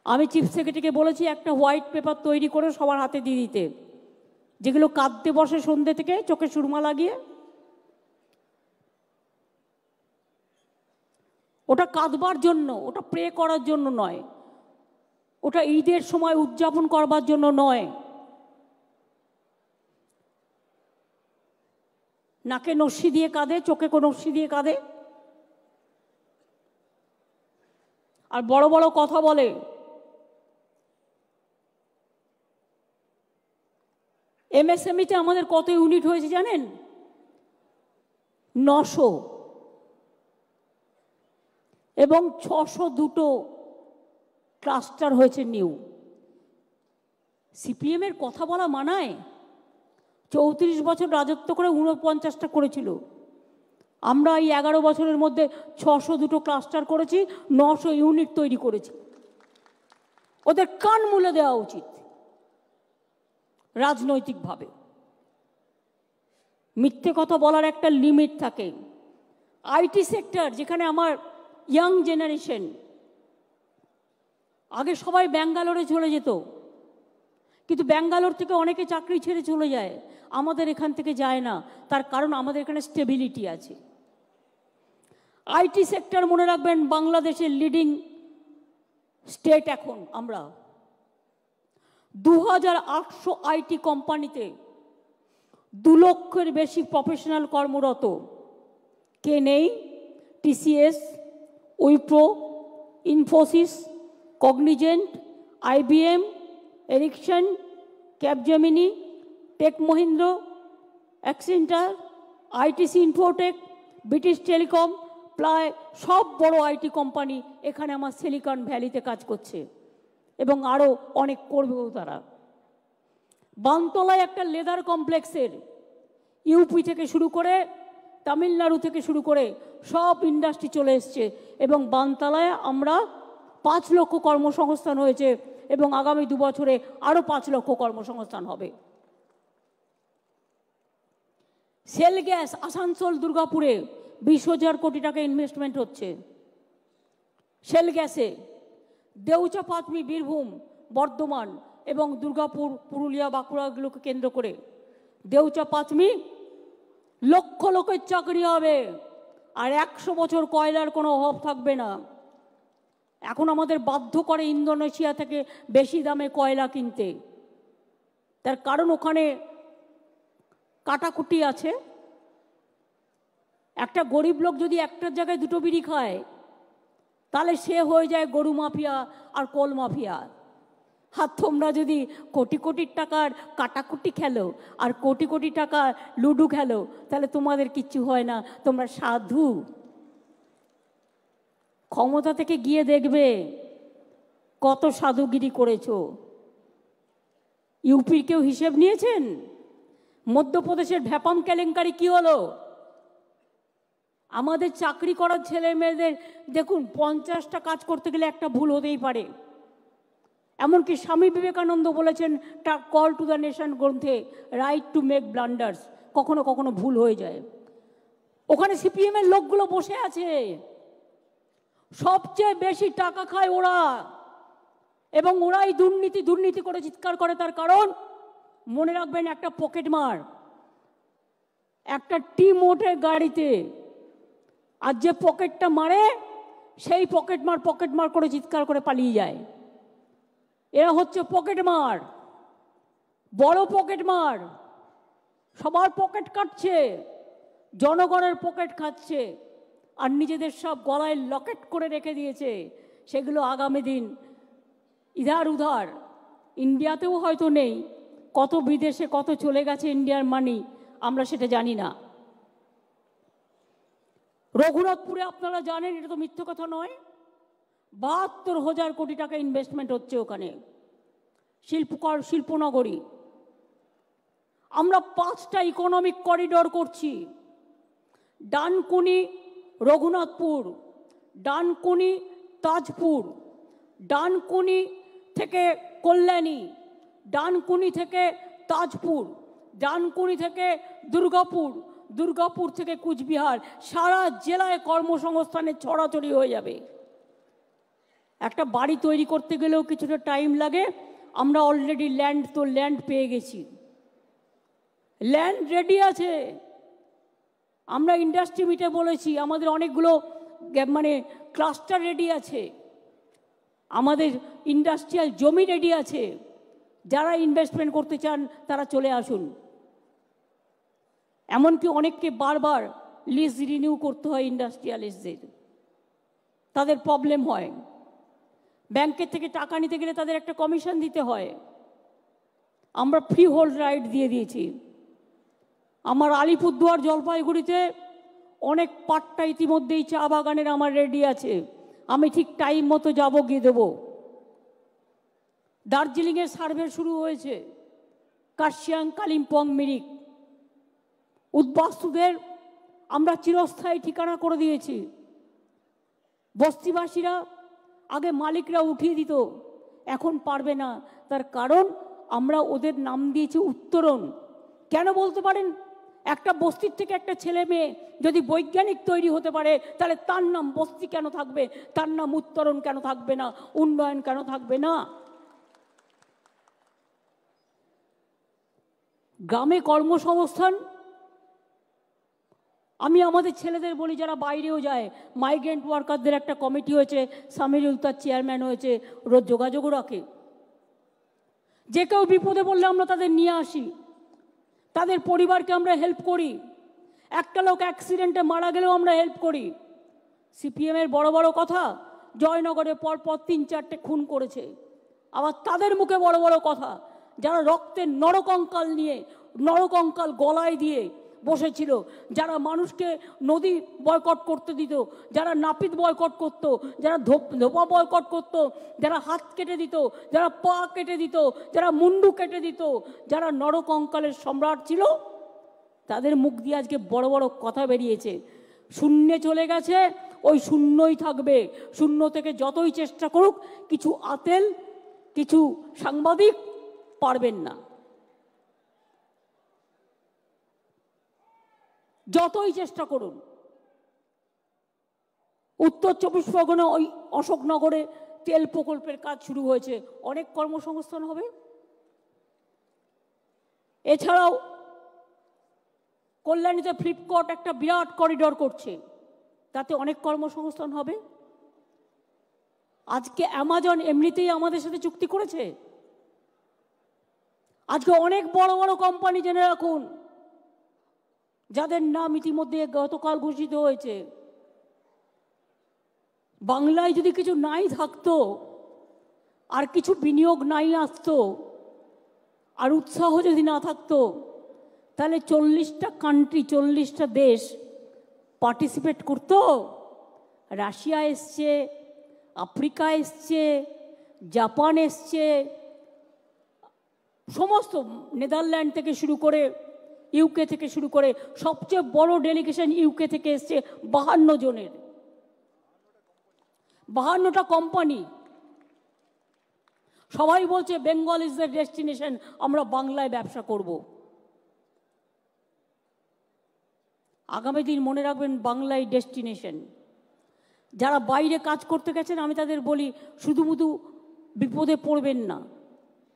আমি চিফ সেক্রেটারিকে বলেছি, একটা হোয়াইট পেপার তৈরি করে সবার হাতে দিয়ে দিতে। যেগুলো কাঁদতে বসে সন্ধ্যে থেকে চোখে সুরমা লাগিয়ে। ওটা কাঁদবার জন্য, ওটা প্রে করার জন্য নয়। ওটা ঈদের সময় উদযাপন করবার জন্য নয়। নাকে নস্যি দিয়ে কাঁদে, চোখে কোনো নস্যি দিয়ে কাঁদে। আর বড় বড় কথা বলে, এমএসএমইতে আমাদের কত ইউনিট হয়েছে জানেন? নশো। এবং ছশো দুটো ক্লাস্টার হয়েছে নিউ। সিপিএমের কথা বলা মানায়? চৌত্রিশ বছর রাজত্ব করে উনপঞ্চাশটা করেছিল। আমরা এই এগারো বছরের মধ্যে ছশো দুটো ক্লাস্টার করেছি, নশো ইউনিট তৈরি করেছি। ওদের কান মূলে দেওয়া উচিত। রাজনৈতিকভাবে। মিথ্যে কথা বলার একটা লিমিট থাকে। আইটি সেক্টর যেখানে আমার ইয়াং জেনারেশন আগে সবাই ব্যাঙ্গালোরে চলে যেত। কিন্তু ব্যাঙ্গালোর থেকে অনেকে চাকরি ছেড়ে চলে যায়। আমাদের এখান থেকে যায় না। তার কারণ আমাদের এখানে স্টেবিলিটি আছে। আইটি সেক্টর মনে রাখবেন, বাংলাদেশের লিডিং স্টেট এখন আমরা। দু হাজার আটশো আইটি কোম্পানিতে দু লক্ষের বেশি প্রফেশনাল কর্মরত। কে নেই? TCS Wipro Infosys Cognizant IBM Ericsson Capgemini Tech Mahindra Accenture ITC Infotech British Telecom প্রায় সব বড় আইটি কোম্পানি এখানে আমার সিলিকন ভ্যালিতে কাজ করছে। এবং আরও অনেক করবেও তারা। বানতলায় একটা লেদার কমপ্লেক্সের ইউপি থেকে শুরু করে তামিলনাড়ু থেকে শুরু করে সব ইন্ডাস্ট্রি চলে এসছে এবং বানতলায় আমরা পাঁচ লক্ষ কর্মসংস্থান হয়েছে এবং আগামী দু বছরে আরও পাঁচ লক্ষ কর্মসংস্থান হবে। সেল গ্যাস আসানসোল, দুর্গাপুরে বিশ হাজার কোটি টাকা ইনভেস্টমেন্ট হচ্ছে। সেল গ্যাসে দেউচা পাতমি বীরভূম, বর্ধমান এবং দুর্গাপুর, পুরুলিয়া, বাঁকুড়াগুলোকে কেন্দ্র করে দেউচা, পাঁচমি লক্ষ লোকের চাকরি হবে। আর একশো বছর কয়লার কোনো অভাব থাকবে না। এখন আমাদের বাধ্য করে ইন্দোনেশিয়া থেকে বেশি দামে কয়লা কিনতে। তার কারণ ওখানে কাটাকুটি আছে। একটা গরিব লোক যদি একটার জায়গায় দুটো বিড়ি খায়, তাহলে সে হয়ে যায় গরু মাফিয়া আর কোল মাফিয়া। আর তোমরা যদি কোটি কোটি টাকার কাটাকুটি খেলো আর কোটি কোটি টাকা লুডু খেলো, তাহলে তোমাদের কিচ্ছু হয় না। তোমরা সাধু। ক্ষমতা থেকে গিয়ে দেখবে কত সাধুগিরি করেছ। ইউপির কেউ হিসেব নিয়েছেন? মধ্যপ্রদেশের ভ্যাপাম কেলেঙ্কারি কি হলো? আমাদের চাকরি করার ছেলে মেয়েদের দেখুন, পঞ্চাশটা কাজ করতে গেলে একটা ভুল হতেই পারে। এমনকি স্বামী বিবেকানন্দ বলেছেন কল টু দ্য নেশন গ্রন্থে রাইট টু মেক ব্লান্ডার্স কখনো কখনো ভুল হয়ে যায়। ওখানে সিপিএমের লোকগুলো বসে আছে। সবচেয়ে বেশি টাকা খায় ওরা। এবং ওরাই দুর্নীতি দুর্নীতি করে চিৎকার করে তার কারণ, মনে রাখবেন, একটা পকেট মার। একটা টি মোটের গাড়িতে। আর যে পকেটটা মারে, সেই পকেট মার পকেট মার করে চিৎকার করে পালিয়ে যায়। এরা হচ্ছে পকেট মার। বড় পকেট মার। সবার পকেট কাটছে। জনগণের পকেট খাচ্ছে। আর নিজেদের সব গলায় লকেট করে রেখে দিয়েছে। সেগুলো আগামী দিন ইধার উধার। ইন্ডিয়াতেও হয়তো নেই। কত বিদেশে কত চলে গেছে ইন্ডিয়ার মানি আমরা সেটা জানি না। রঘুনাথপুরে আপনারা জানেন, এটা তো মিথ্য কথা নয়। বাহাত্তর হাজার কোটি টাকা ইনভেস্টমেন্ট হচ্ছে ওখানে। শিল্পকর শিল্পনগরী। আমরা পাঁচটা ইকোনমিক করিডর করছি। ডানকুনি, রঘুনাথপুর, ডানকুনি, তাজপুর, ডানকুনি থেকে কল্যাণী, ডানকুনি থেকে তাজপুর, ডানকুনি থেকে দুর্গাপুর দুর্গাপুর থেকে কুচবিহার, সারা জেলায় কর্মসংস্থানের ছড়াছড়ি হয়ে যাবে। একটা বাড়ি তৈরি করতে গেলেও কিছুটা টাইম লাগে। আমরা অলরেডি ল্যান্ড তো ল্যান্ড পেয়ে গেছি। ল্যান্ড রেডি আছে। আমরা ইন্ডাস্ট্রি মিটে বলেছি, আমাদের অনেকগুলো মানে ক্লাস্টার রেডি আছে। আমাদের ইন্ডাস্ট্রিয়াল জমি রেডি আছে। যারা ইনভেস্টমেন্ট করতে চান, তারা চলে আসুন। এমনকি অনেককে বারবার লিজ রিনিউ করতে হয় ইন্ডাস্ট্রিয়ালিস্টদের তাদের প্রবলেম হয়। ব্যাংকের থেকে টাকা নিতে গেলে তাদের একটা কমিশন দিতে হয়। আমরা ফ্রি হোল্ড রাইট দিয়ে দিয়েছি। আমার আলিপুরদুয়ার জলপাইগুড়িতে অনেক পাট্টা ইতিমধ্যেই চা বাগানের আমার রেডি আছে। আমি ঠিক টাইম মতো যাব, গিয়ে দেবো। দার্জিলিংয়ের সার্ভে শুরু হয়েছে। কার্শিয়াং কালিম্পং, মিরিক। উদ্বাস্তুদের আমরা চিরস্থায়ী ঠিকানা করে দিয়েছি। বস্তিবাসীরা আগে মালিকরা উঠিয়ে দিত। এখন পারবে না। তার কারণ আমরা ওদের নাম দিয়েছি উত্তরণ। কেন বলতে পারেন? একটা বস্তির থেকে একটা ছেলে মেয়ে যদি বৈজ্ঞানিক তৈরি হতে পারে, তাহলে তার নাম বস্তি কেন থাকবে? তার নাম উত্তরণ কেন থাকবে না? উন্নয়ন কেন থাকবে না? গ্রামে কর্মসংস্থান আমি আমাদের ছেলেদের বলি, যারা বাইরেও যায় মাইগ্রেন্ট ওয়ার্কারদের একটা কমিটি হয়েছে সামিরুল তার চেয়ারম্যান হয়েছে রোজ যোগাযোগও রাখে। যে কেউ বিপদে বললে আমরা তাদের নিয়ে আসি। তাদের পরিবারকে আমরা হেল্প করি। একটা লোক অ্যাক্সিডেন্টে মারা গেলেও আমরা হেল্প করি। সিপিএমের বড় বড় কথা, জয়নগরে পরপর তিন চারটে খুন করেছে। আবার তাদের মুখে বড় বড় কথা, যারা রক্তের নরকঙ্কাল নিয়ে নরকঙ্কাল গলায় দিয়ে বসেছিল, যারা মানুষকে নদী বয়কট করতে দিত, যারা নাপিত বয়কট করত, যারা ধোপা বয়কট করত, যারা হাত কেটে দিত, যারা পা কেটে দিত, যারা মুন্ডু কেটে দিত, যারা নরকঙ্কালের সম্রাট ছিল, তাদের মুখ দিয়ে আজকে বড় বড় কথা বেরিয়েছে। শূন্যে চলে গেছে, ওই শূন্যই থাকবে। শূন্য থেকে যতই চেষ্টা করুক, কিছু আতেল, কিছু সাংবাদিক পারবেন না। যতই চেষ্টা করুন। উত্তর চব্বিশ পরগনা ওই অশোকনগরে তেল প্রকল্পের কাজ শুরু হয়েছে। অনেক কর্মসংস্থান হবে। এছাড়াও কল্যাণীতে ফ্লিপকার্ট একটা বিরাট করিডর করছে। তাতে অনেক কর্মসংস্থান হবে। আজকে অ্যামাজন এমনিতেই আমাদের সাথে চুক্তি করেছে। আজকে অনেক বড় বড় কোম্পানি জেনে রাখুন। যাদের নাম ইতিমধ্যে গতকাল ঘোষিত হয়েছে, বাংলায় যদি কিছু নাই থাকতো, আর কিছু বিনিয়োগ নাই আসতো, আর উৎসাহ যদি না থাকতো, তাহলে চল্লিশটা কান্ট্রি চল্লিশটা দেশ পার্টিসিপেট করতো। রাশিয়া এসছে, আফ্রিকা এসছে, জাপান এসছে, সমস্ত নেদারল্যান্ড থেকে শুরু করে ইউকে থেকে শুরু করে সবচেয়ে বড় ডেলিগেশন ইউকে থেকে এসছে বাহান্ন জনের। বাহান্নটা কোম্পানি সবাই বলছে বেঙ্গল ইজ দ্য ডেস্টিনেশন আমরা বাংলায় ব্যবসা করব। আগামী দিন মনে রাখবেন বাংলায় ডেস্টিনেশন যারা বাইরে কাজ করতে গেছেন, আমি তাদের বলি, শুধু বিপদে পড়বেন না।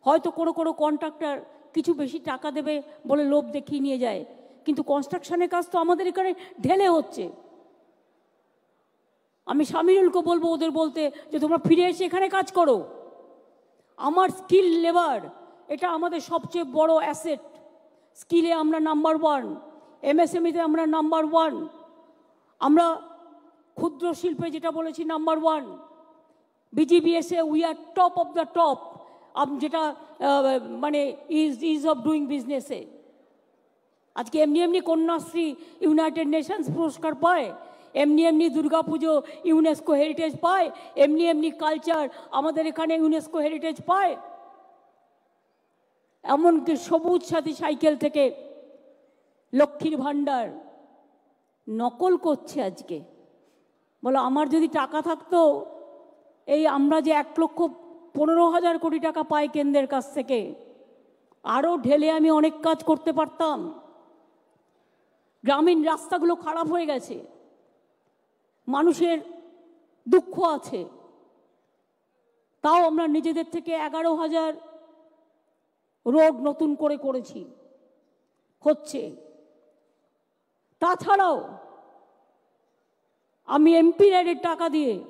হয়তো কোনো কোনো কন্ট্রাক্টর কিছু বেশি টাকা দেবে বলে লোভ দেখিয়ে নিয়ে যায়। কিন্তু কনস্ট্রাকশনের কাজ তো আমাদের এখানে ঢেলে হচ্ছে। আমি সামিরুলকে বলব ওদের বলতে যে, তোমরা ফিরে এসে এখানে কাজ করো। আমার স্কিল লেবার এটা আমাদের সবচেয়ে বড় অ্যাসেট স্কিলে আমরা নাম্বার ওয়ান এমএসএমইতে আমরা নাম্বার ওয়ান আমরা ক্ষুদ্র শিল্পে যেটা বলেছি number one BGBSA we are top of the top যেটা মানে ইজ ইজ অফ ডুইং বিজনেসে আজকে এমনি এমনি কন্যাশ্রী ইউনাইটেড নেশনস পুরস্কার পায়, এমনি এমনি দুর্গাপুজো ইউনেস্কো হেরিটেজ পায়, এমনি এমনি কালচার আমাদের এখানে ইউনেস্কো হেরিটেজ পায়। এমনকি সবুজ সাথী সাইকেল থেকে লক্ষ্মীর ভাণ্ডার নকল করছে আজকে। বলো, আমার যদি টাকা থাকতো, এই আমরা যে এক লক্ষ পনেরো হাজার কোটি টাকা পাই কেন্দ্রের কাছ থেকে। আরও ঢেলে আমি অনেক কাজ করতে পারতাম। গ্রামীণ রাস্তাগুলো খারাপ হয়ে গেছে। মানুষের দুঃখ আছে। তাও আমরা নিজেদের থেকে এগারো হাজার রোড নতুন করে করেছি। হচ্ছে। তাছাড়াও আমি এমপি রেডের টাকা দিয়ে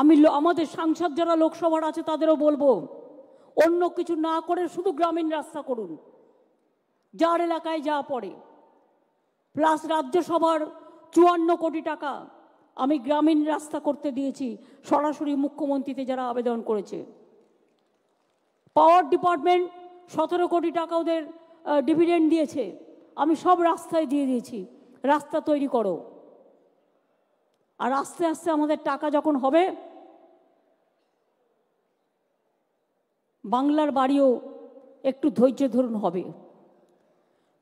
আমি আমাদের সাংসদ যারা লোকসভার আছে তাদেরও বলব, অন্য কিছু না করে শুধু গ্রামীণ রাস্তা করুন। যার এলাকায় যা পড়ে। প্লাস রাজ্যসভার চুয়ান্ন কোটি টাকা আমি গ্রামীণ রাস্তা করতে দিয়েছি, সরাসরি মুখ্যমন্ত্রীতে যারা আবেদন করেছে। পাওয়ার ডিপার্টমেন্ট সতেরো কোটি টাকা ওদের ডিভিডেন্ড দিয়েছে। আমি সব রাস্তায় দিয়ে দিয়েছি। রাস্তা তৈরি করো। আর আস্তে আস্তে আমাদের টাকা যখন হবে বাংলার বাড়িও একটু ধৈর্য ধরুন হবে।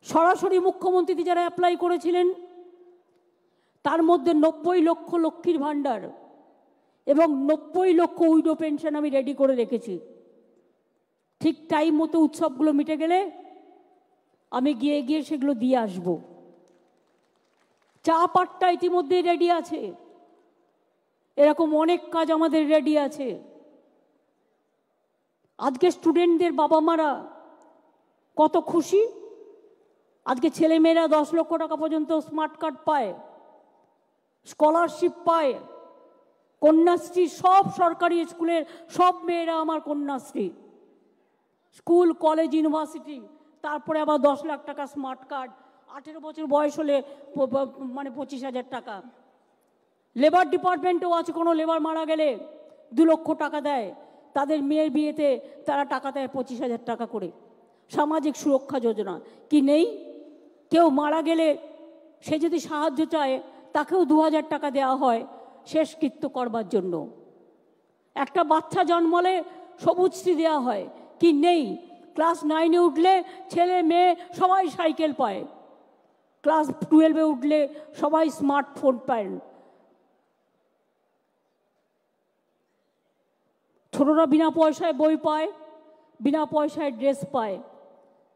সরাসরি মুখ্যমন্ত্রী যারা অ্যাপ্লাই করেছিলেন, তার মধ্যে নব্বই লক্ষ লক্ষ্মীর ভাণ্ডার এবং নব্বই লক্ষ উইডো পেনশন আমি রেডি করে রেখেছি। ঠিক টাইম মতো উৎসবগুলো মিটে গেলে আমি গিয়ে গিয়ে সেগুলো দিয়ে আসব। চা পাটটা ইতিমধ্যেই রেডি আছে। এরকম অনেক কাজ আমাদের রেডি আছে। আজকে স্টুডেন্টদের বাবা মারা কত খুশি? আজকে ছেলেমেয়েরা দশ লক্ষ টাকা পর্যন্ত স্মার্ট কার্ড পায় স্কলারশিপ পায়, কন্যাশ্রী, সব সরকারি স্কুলের সব মেয়েরা আমার কন্যাশ্রী। স্কুল কলেজ ইউনিভার্সিটি তারপরে আবার দশ লাখ টাকা স্মার্ট কার্ড আঠেরো বছর বয়স হলে মানে পঁচিশ হাজার টাকা। লেবার ডিপার্টমেন্টেও আছে, কোনো লেবার মারা গেলে দু লক্ষ টাকা দেয়। তাদের মেয়ের বিয়েতে তারা টাকা দেয় পঁচিশ হাজার টাকা করে। সামাজিক সুরক্ষা যোজনা। কি নেই? কেউ মারা গেলে সে যদি সাহায্য চায়, তাকেও দু হাজার টাকা দেওয়া হয় শেষকৃত্য করবার জন্য। একটা বাচ্চা জন্মলে সবুজশ্রী দেওয়া হয়। কি নেই? ক্লাস নাইনে উঠলে ছেলে মেয়ে সবাই সাইকেল পায়। ক্লাস টুয়েলভে উঠলে সবাই স্মার্টফোন পায়। ছোটরা বিনা পয়সায় বই পায়, বিনা পয়সায় ড্রেস পায়।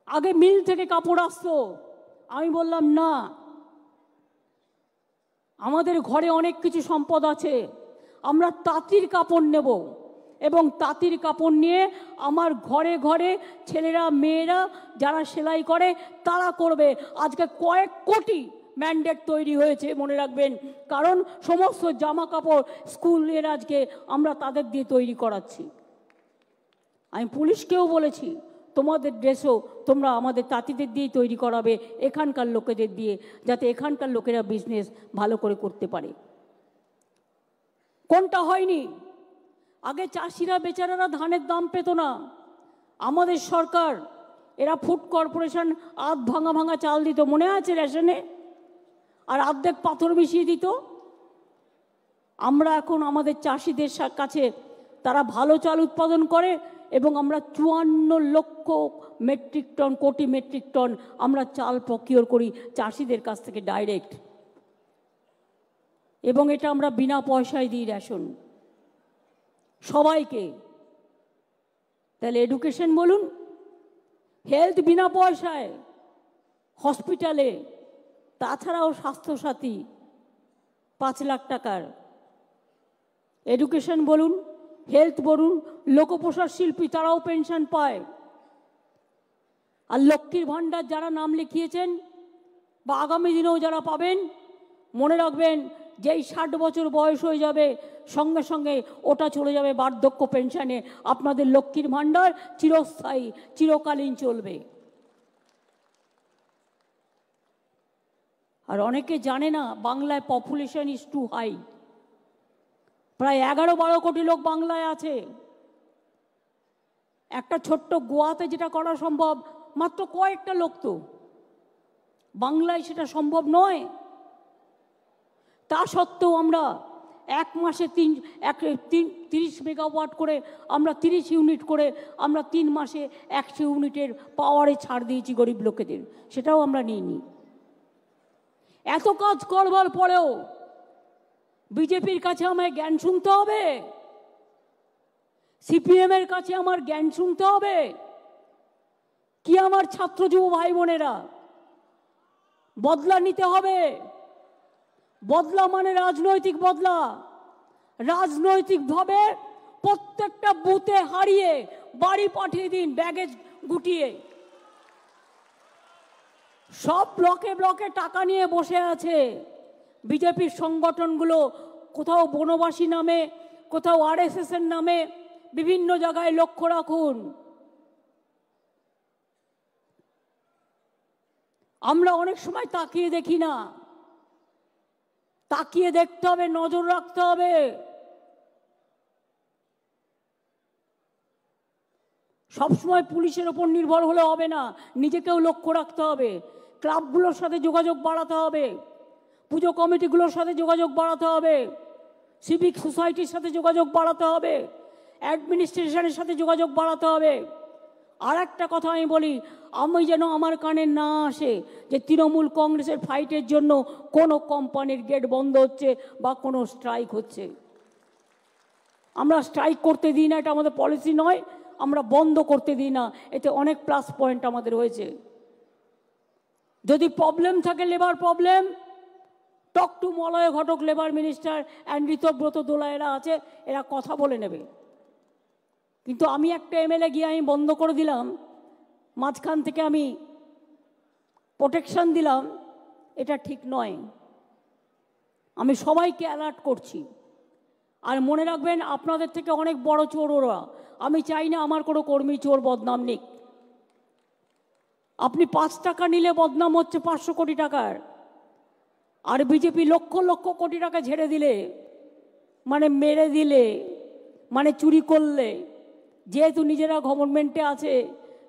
আগে মিল থেকে কাপড় আসতো। আমি বললাম, না। আমাদের ঘরে অনেক কিছু সম্পদ আছে। আমরা তাঁতির কাপড় নেব এবং তাঁতির কাপড় নিয়ে আমার ঘরে ঘরে ছেলেরা, মেয়েরা যারা সেলাই করে, তারা করবে। আজকে কয়েক কোটি ম্যান্ডেট তৈরি হয়েছে, মনে রাখবেন। কারণ সমস্ত জামা কাপড় স্কুলের আজকে আমরা তাদের দিয়ে তৈরি করাচ্ছি। আমি পুলিশকেও বলেছি, তোমাদের ড্রেসও তোমরা আমাদের তাঁতিদের দিয়েই তৈরি করাবে, এখানকার লোকেদের দিয়ে, যাতে এখানকার লোকেরা বিজনেস ভালো করে করতে পারে। কোনটা হয়নি? আগে চাষিরা, বেচারারা ধানের দাম পেত না। আমাদের সরকার, এরা ফুড কর্পোরেশন আধ ভাঙা ভাঙা চাল দিত, মনে আছে রেশনে? আর অর্ধেক পাথর মিশিয়ে দিত। আমরা এখন আমাদের চাষিদের কাছে তারা ভালো চাল উৎপাদন করে এবং আমরা চুয়ান্ন lakh metric ton, crore metric ton আমরা চাল প্রকিওর করি চাষিদের কাছ থেকে ডাইরেক্ট এবং এটা আমরা বিনা পয়সায় দিই রেশন সবাইকে। তাহলে এডুকেশন বলুন। হেলথ বিনা পয়সায়। হসপিটালে তাছাড়াও স্বাস্থ্যসাথী পাঁচ লাখ টাকার। এডুকেশন বলুন হেলথ বলুন, লোকপ্রসার শিল্পী তারাও পেনশন পায়। আর লক্ষ্মীর ভাণ্ডার যারা নাম লিখিয়েছেন বা আগামী দিনেও যারা পাবেন, মনে রাখবেন যেই ষাট বছর বয়স হয়ে যাবে, সঙ্গে সঙ্গে ওটা চলে যাবে বার্ধক্য পেনশনে আপনাদের লক্ষ্মীর ভাণ্ডার চিরস্থায়ী, চিরকালীন চলবে। আর অনেকে জানে না, বাংলায় পপুলেশন ইজ টু হাই প্রায় এগারো বারো কোটি লোক বাংলায় আছে। একটা ছোট্ট গোয়াতে যেটা করা সম্ভব, মাত্র কয়েকটা লোক তো। বাংলায় সেটা সম্ভব নয়। তা সত্ত্বেও আমরা এক মাসে তিন, এক, তিন, তিরিশ মেগাওয়াট করে আমরা তিরিশ ইউনিট করে আমরা তিন মাসে একশো ইউনিটের পাওয়ারে ছাড় দিয়েছি গরিব লোকেদের। সেটাও আমরা নিইনি। এত কাজ করবার পরেও বিজেপির কাছে আমায় জ্ঞান শুনতে হবে। সিপিএমের কাছে আমার জ্ঞান শুনতে হবে। কি আমার ছাত্র যুব ভাই বোনেরা বদলা নিতে হবে। বদলা মানে রাজনৈতিক বদলা। রাজনৈতিকভাবে প্রত্যেকটা বুথে হারিয়ে বাড়ি পাঠিয়ে দিন, ব্যাগেজ গুটিয়ে। সব ব্লকে ব্লকে টাকা নিয়ে বসে আছে। বিজেপির সংগঠনগুলো কোথাও বনবাসী নামে, কোথাও আরএসএস এর নামে, বিভিন্ন জায়গায় লক্ষ্য রাখুন। আমরা অনেক সময় তাকিয়ে দেখি না। তাকিয়ে দেখতে হবে, নজর রাখতে হবে। সবসময় পুলিশের ওপর নির্ভর হলে হবে না। নিজেকেও লক্ষ্য রাখতে হবে। ক্লাবগুলোর সাথে যোগাযোগ বাড়াতে হবে। পুজো কমিটিগুলোর সাথে যোগাযোগ বাড়াতে হবে। সিভিক সোসাইটির সাথে যোগাযোগ বাড়াতে হবে। অ্যাডমিনিস্ট্রেশনের সাথে যোগাযোগ বাড়াতে হবে। আর একটা কথা আমি বলি, আমি যেন আমার কানে না আসে যে তৃণমূল কংগ্রেসের ফাইটের জন্য কোনো কোম্পানির গেট বন্ধ হচ্ছে বা কোনো স্ট্রাইক হচ্ছে। আমরা স্ট্রাইক করতে দিই না, এটা আমাদের পলিসি নয়। আমরা বন্ধ করতে দিই না। এতে অনেক প্লাস পয়েন্ট আমাদের হয়েছে। যদি প্রবলেম থাকে labour problem talk to Malay Ghatak labour minister and Ritabrata Dola, এরা আছে, এরা কথা বলে নেবে। কিন্তু আমি একটা এমএলএ গিয়ে আমি বন্ধ করে দিলাম, মাঝখান থেকে আমি প্রোটেকশন দিলাম, এটা ঠিক নয়। আমি সবাইকে অ্যালার্ট করছি। আর মনে রাখবেন, আপনাদের থেকে অনেক বড় চোর ওরা। আমি চাই না আমার কোনো কর্মী চোর বদনাম নিক। আপনি পাঁচ টাকা নিলে বদনাম হচ্ছে পাঁচশো কোটি টাকার। আর বিজেপি লক্ষ লক্ষ কোটি টাকা ঝেড়ে দিলে মানে মেরে দিলে মানে চুরি করলে, যেহেতু নিজেরা গভর্নমেন্টে আছে,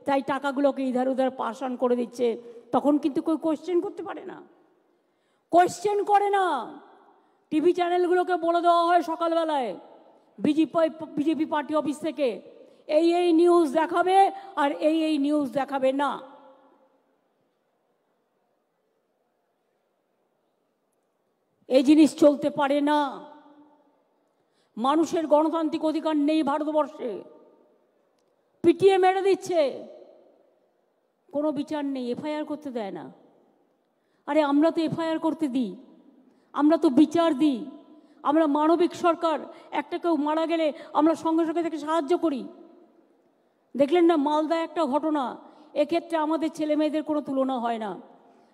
তাই টাকাগুলোকে ইধার উধার পাশান করে দিচ্ছে, তখন কিন্তু কেউ কোয়েশ্চেন করতে পারে না। কোয়েশ্চেন করে না। টিভি চ্যানেলগুলোকে বলে দেওয়া হয় সকালবেলায়। বিজেপি বিজেপি পার্টি অফিস থেকে এই এই নিউজ দেখাবে আর এই এই নিউজ দেখাবে না। এই জিনিস চলতে পারে না। মানুষের গণতান্ত্রিক অধিকার নেই ভারতবর্ষে। পিটিয়ে মেরে দিচ্ছে। কোনো বিচার নেই, এফআইআর করতে দেয় না। আরে আমরা তো এফআইআর করতে দিই। আমরা তো বিচার দিই। আমরা মানবিক সরকার, একটা কেউ মারা গেলে আমরা সঙ্গে সঙ্গে তাকে সাহায্য করি। দেখলেন না, মালদা একটা ঘটনা, এক্ষেত্রে আমাদের ছেলে মেয়েদের কোনো তুলনা হয় না।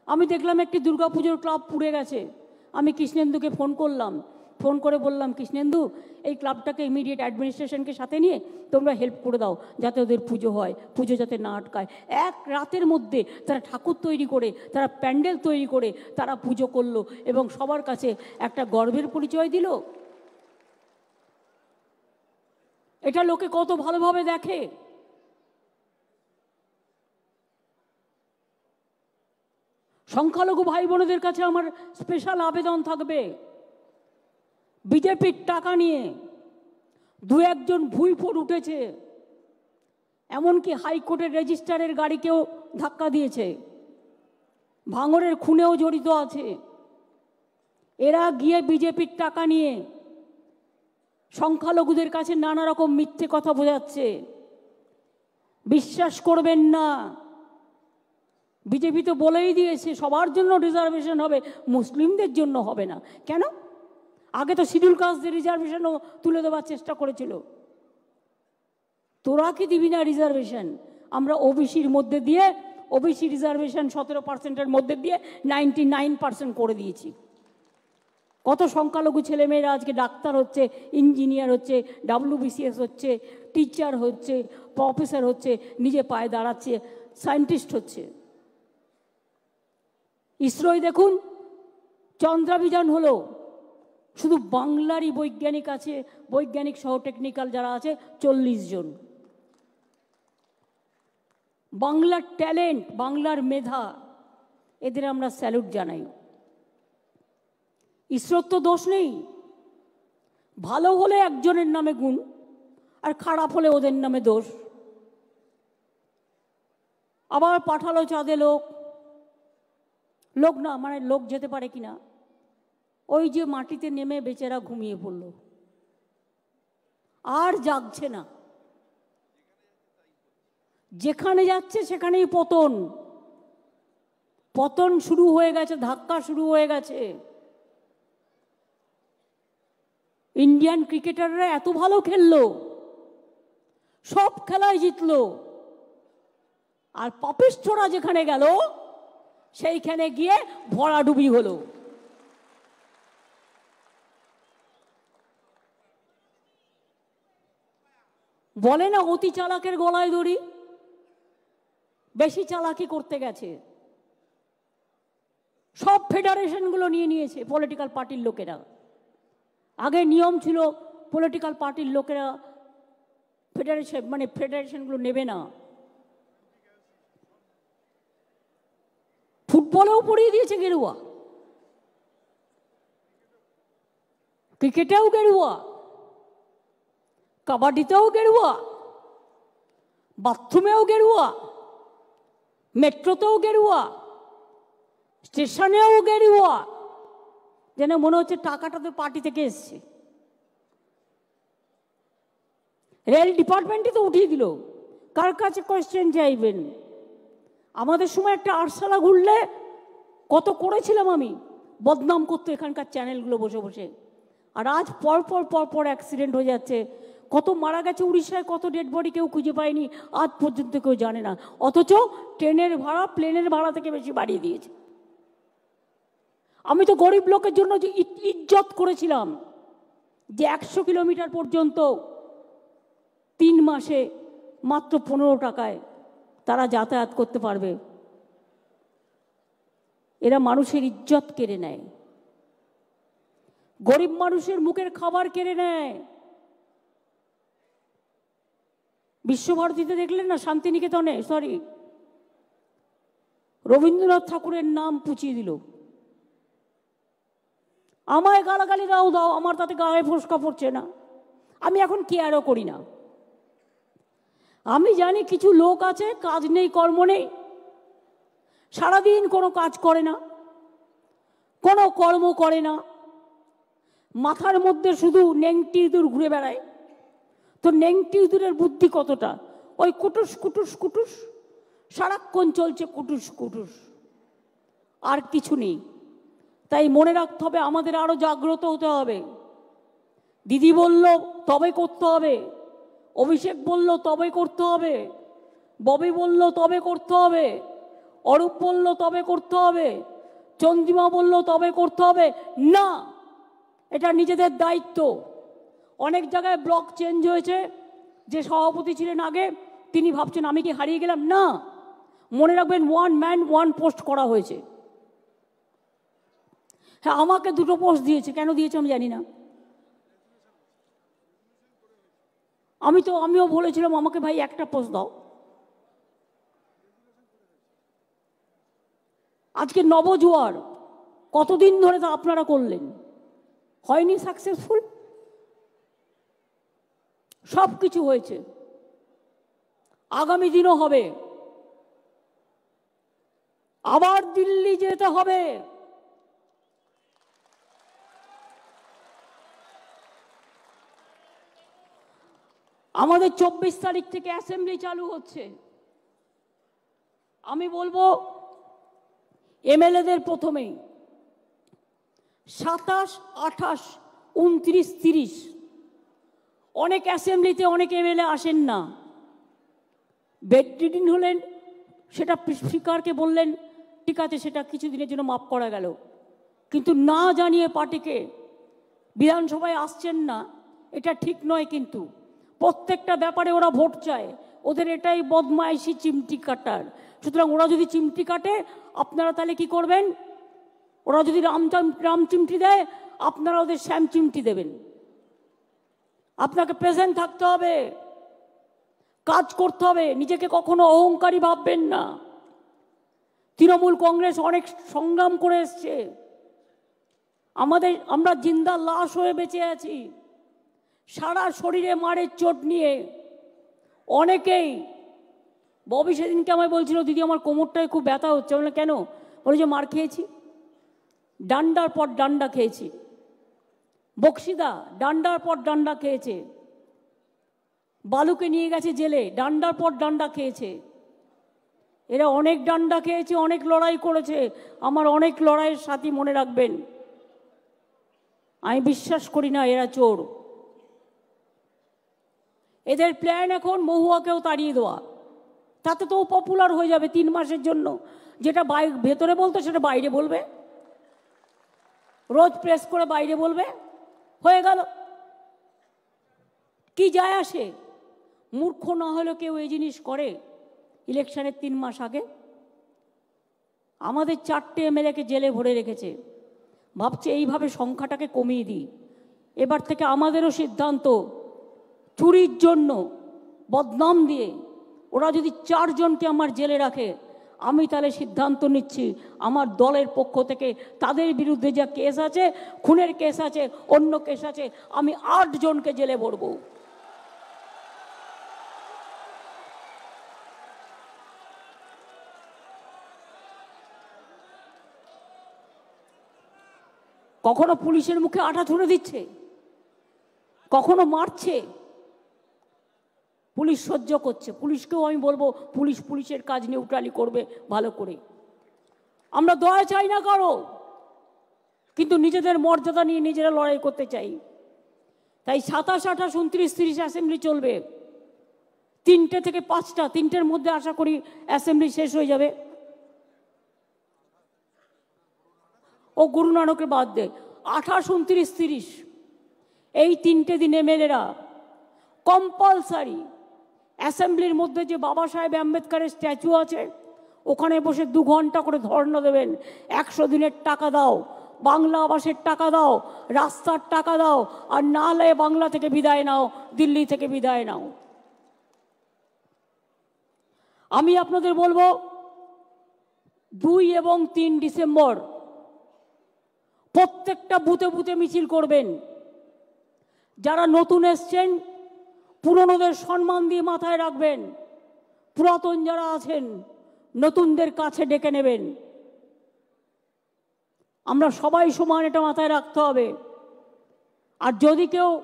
আমি দেখলাম একটি দুর্গাপুজোর ক্লাব পুড়ে গেছে। আমি কৃষ্ণেন্দুকে ফোন করলাম। ফোন করে বললাম, কৃষ্ণেন্দু, এই ক্লাবটাকে ইমিডিয়েট অ্যাডমিনিস্ট্রেশনকে সাথে নিয়ে তোমরা হেল্প করে দাও, যাতে ওদের পুজো হয়, পুজো যাতে না আটকায়। এক রাতের মধ্যে তারা ঠাকুর তৈরি করে, তারা প্যান্ডেল তৈরি করে, তারা পুজো করল এবং সবার কাছে একটা গর্বের পরিচয় দিল। এটা লোকে কত ভালোভাবে দেখে। সংখ্যালঘু ভাই বোনদের কাছে আমার স্পেশাল আবেদন থাকবে। বিজেপির টাকা নিয়ে দু একজন ভুইফোর উঠেছে। এমনকি হাইকোর্টের রেজিস্ট্রারের গাড়িকেও ধাক্কা দিয়েছে। ভাঙরের খুনেও জড়িত আছে। এরা গিয়ে বিজেপির টাকা নিয়ে সংখ্যালঘুদের কাছে নানা রকম মিথ্যে কথা বোঝাচ্ছে। বিশ্বাস করবেন না। বিজেপি তো বলেই দিয়েছে, সবার জন্য রিজার্ভেশন হবে, মুসলিমদের জন্য হবে না। কেন? আগে তো শিডিউল কাস্টদের রিজার্ভেশনও তুলে দেওয়ার চেষ্টা করেছিল। তোরা কি দিবি না রিজার্ভেশন আমরা ওবিসির মধ্যে দিয়ে ওবিসি রিজার্ভেশন সতেরো পার্সেন্টের মধ্যে দিয়ে নাইনটি নাইন পার্সেন্ট করে দিয়েছি। কত সংখ্যালঘু ছেলেমেয়েরা আজকে ডাক্তার হচ্ছে ইঞ্জিনিয়ার হচ্ছে ডাব্লিউবিসিএস হচ্ছে টিচার হচ্ছে প্রফেসর হচ্ছে, নিজে পায়ে দাঁড়াচ্ছে সায়েন্টিস্ট হচ্ছে। ইসরোয় দেখুন, চন্দ্রাভিযান হলো। শুধু বাংলারই বৈজ্ঞানিক আছে, বৈজ্ঞানিক সহ টেকনিক্যাল যারা আছে, চল্লিশ জন। বাংলার ট্যালেন্ট বাংলার মেধা, এদের আমরা স্যালুট জানাই। ঈশ্বর তো দোষ নেই। ভালো হলে একজনের নামে গুণ, আর খারাপ হলে ওদের নামে দোষ। আবার পাঠালো চাঁদে লোক। লোক না মানে লোক যেতে পারে কি না ওই যে মাটিতে নেমে বেচারা ঘুমিয়ে পড়ল। আর জাগছে না। যেখানে যাচ্ছে সেখানেই পতন। পতন শুরু হয়ে গেছে, ধাক্কা শুরু হয়ে গেছে। ইন্ডিয়ান ক্রিকেটাররা এত ভালো খেললো। সব খেলায় জিতলো। আর পাপিষ্ঠরা যেখানে গেল, সেইখানে গিয়ে ভরাডুবি হলো। বলে না অতি চালাকের গলায় দড়ি? বেশি চালাকি করতে গেছে। সব ফেডারেশনগুলো নিয়ে নিয়েছে পলিটিক্যাল পার্টির লোকেরা। আগে নিয়ম ছিল পলিটিক্যাল পার্টির লোকেরা ফেডারেশন মানে ফেডারেশনগুলো নেবে না। ফুটবলেও পড়িয়ে দিয়েছে গেরুয়া। ক্রিকেটেও গেরুয়া। কাবাডিতেও গেরুয়া বাথরুমেও গেরুয়া মেট্রোতেও গেরুয়া স্টেশনেও গেরুয়া যেন মনে হচ্ছে টাকাটা তো পার্টি থেকে এসছে রেল ডিপার্টমেন্টই তো উঠিয়ে দিল কার কাছে কোয়েশ্চেন চাইবেন আমাদের সময় একটা আরশালা ঘুরলে কত করেছিলাম আমি বদনাম করতো এখানকার চ্যানেলগুলো বসে বসে আর আজ পর পর পর পর অ্যাক্সিডেন্ট হয়ে যাচ্ছে কত মারা গেছে উড়িষ্যায়, কত ডেড বডি কেউ খুঁজে পায়নি, আজ পর্যন্ত কেউ জানে না। অথচ ট্রেনের ভাড়া, প্লেনের ভাড়া থেকে বেশি বাড়িয়ে দিয়েছে। আমি তো গরিব লোকের জন্য যে ইজ্জত করেছিলাম যে একশো কিলোমিটার পর্যন্ত তিন মাসে মাত্র পনেরো টাকায় তারা যাতায়াত করতে পারবে। এরা মানুষের ইজ্জত কেড়ে নেয়। গরিব মানুষের মুখের খাবার কেড়ে নেয়। বিশ্বভারতীতে দেখলেন না শান্তিনিকেতনে সরি রবীন্দ্রনাথ ঠাকুরের নাম পুচিয়ে দিল। আমায় গালাগালি দাও দাও, আমার তাতে গায়ে ফোসকা পড়ছে না। আমি এখন কেয়ারও করি না। আমি জানি কিছু লোক আছে, কাজ নেই, কর্ম নেই। সারাদিন কোনো কাজ করে না, কোনো কর্ম করে না। মাথার মধ্যে শুধু নেংটি ইঁদুর ঘুরে বেড়ায়। তো নেংটি ইঁদুরের বুদ্ধি কতটা? ওই কুটুস কুটুস কুটুস? সারাক্ষণ চলছে কুটুস কুটুস। আর কিছু নেই। তাই মনে রাখতে হবে, আমাদের আরও জাগ্রত হতে হবে। দিদি বলল, তবে করতে হবে। অভিষেক বলল, তবে করতে হবে। ববি বলল, তবে করতে হবে। অরূপ বলল, তবে করতে হবে। চন্দ্রিমা বলল, তবে করতে হবে। না, এটা নিজেদের দায়িত্ব। অনেক জায়গায় ব্লক চেঞ্জ হয়েছে। যে সভাপতি ছিলেন আগে, তিনি ভাবছেন, আমি কি হারিয়ে গেলাম? না। মনে রাখবেন ওয়ান ম্যান ওয়ান পোস্ট করা হয়েছে। হ্যাঁ আমাকে দুটো পোস্ট দিয়েছে। কেন দিয়েছে আমি জানি না। আমি তো, আমিও বলেছিলাম, আমাকে ভাই একটা পোস্ট দাও। আজকে নবজোয়ার কতদিন ধরে তা আপনারা করলেন? হয়নি সাকসেসফুল সব কিছু হয়েছে। আগামী দিনও হবে। আবার দিল্লি যেতে হবে। আমাদের চব্বিশ তারিখ থেকে অ্যাসেম্বলি চালু হচ্ছে। আমি বলব, এমএলএদের প্রথমেই সাতাশ, আঠাশ, উনত্রিশ, তিরিশ অনেক অ্যাসেম্বলিতে অনেক এমএলএ আসেন না। বেডরিডিন হলেন, সেটা স্পিকারকে বললেন, ঠিক আছে, সেটা কিছুদিনের জন্য মাফ করা গেল। কিন্তু না জানিয়ে পার্টিকে বিধানসভায় আসছেন না, এটা ঠিক নয় কিন্তু। প্রত্যেকটা ব্যাপারে ওরা ভোট চায়। ওদের এটাই বদমাইশি চিমটি কাটার। সুতরাং ওরা যদি চিমটি কাটে, আপনারা তাহলে কি করবেন? ওরা যদি রাম রাম চিমটি দেয়, আপনারা ওদের শ্যাম চিমটি দেবেন। আপনাকে প্রেজেন্ট থাকতে হবে। কাজ করতে হবে। নিজেকে কখনো অহংকারী ভাববেন না। তৃণমূল কংগ্রেস অনেক সংগ্রাম করে এসছে। আমাদের, আমরা জিন্দা লাশ হয়ে বেঁচে আছি। সারা শরীরে মারের চোট নিয়ে। অনেকেই, ববি সেদিনকে আমায় বলছিল, দিদি, আমার কোমরটায় খুব ব্যথা হচ্ছে। বলে কেন? বলে, যে মার খেয়েছি। ডান্ডার পর ডান্ডা খেয়েছি। বক্সিদা ডান্ডার পর ডান্ডা খেয়েছে। বালুকে নিয়ে গেছে জেলে, ডান্ডার পর ডান্ডা খেয়েছে। এরা অনেক ডান্ডা খেয়েছে, অনেক লড়াই করেছে। আমার অনেক লড়াইয়ের সাথী মনে রাখবেন। আমি বিশ্বাস করি না এরা চোর। এদের প্ল্যান এখন মহুয়াকেও তাড়িয়ে দেওয়া। তাতে তো পপুলার হয়ে যাবে তিন মাসের জন্য। যেটা বাই ভেতরে বলতো সেটা বাইরে বলবে। রোজ প্রেস করে বাইরে বলবে। হয়ে গেল। কি যায় আসে? মূর্খ না হলেও কেউ এই জিনিস করে ইলেকশনের তিন মাস আগে। আমাদের চারটে এমএলএকে জেলে ভরে রেখেছে। ভাবছে এইভাবে সংখ্যাটাকে কমিয়ে দিই। এবার থেকে আমাদেরও সিদ্ধান্ত, চুরির জন্য বদনাম দিয়ে ওরা যদি চারজনকে আমার জেলে রাখে আমি তাহলে সিদ্ধান্ত নিচ্ছি, আমার দলের পক্ষ থেকে তাদের বিরুদ্ধে যা কেস আছে, খুনের কেস আছে, অন্য কেস আছে, আমি আট জনকে জেলে ভরবো। কখনো পুলিশের মুখে আঠা ছুড়ে দিচ্ছে? কখনো মারছে? পুলিশ সহ্য করছে। পুলিশকেও আমি বলব, পুলিশ পুলিশের কাজ নিউট্রালি করবে ভালো করে। আমরা দয়া চাই না কারও, কিন্তু নিজেদের মর্যাদা নিয়ে নিজেরা লড়াই করতে চাই। তাই সাতাশ, আঠাশ, উনত্রিশ, তিরিশ অ্যাসেম্বলি চলবে। তিনটে থেকে পাঁচটা, তিনটের মধ্যে আশা করি অ্যাসেম্বলি শেষ হয়ে যাবে। ও গুরু নানকের বাদ দে আঠাশ, উনত্রিশ, তিরিশ, এই তিনটে দিন এমএলএরা কম্পালসারি অ্যাসেম্বলির মধ্যে যে বাবা সাহেব আম্বেদকারের স্ট্যাচু আছে, ওখানে বসে দু ঘণ্টা করে ধর্ণা দেবেন। একশো দিনের টাকা দাও, বাংলা আবাসের টাকা দাও, রাস্তার টাকা দাও, আর না হলে বাংলা থেকে বিদায় নাও, দিল্লি থেকে বিদায় নাও। আমি আপনাদের বলব, দুই এবং তিন ডিসেম্বর প্রত্যেকটা বুথে বুথে মিছিল করবেন। যারা নতুন এসছেন পুরনোদের সম্মান দিয়ে মাথায় রাখবেন। পুরাতন যারা আছেন, নতুনদের কাছে ডেকে নেবেন। আমরা সবাই সমান এটা মাথায় রাখতে হবে। আর যদি কেউ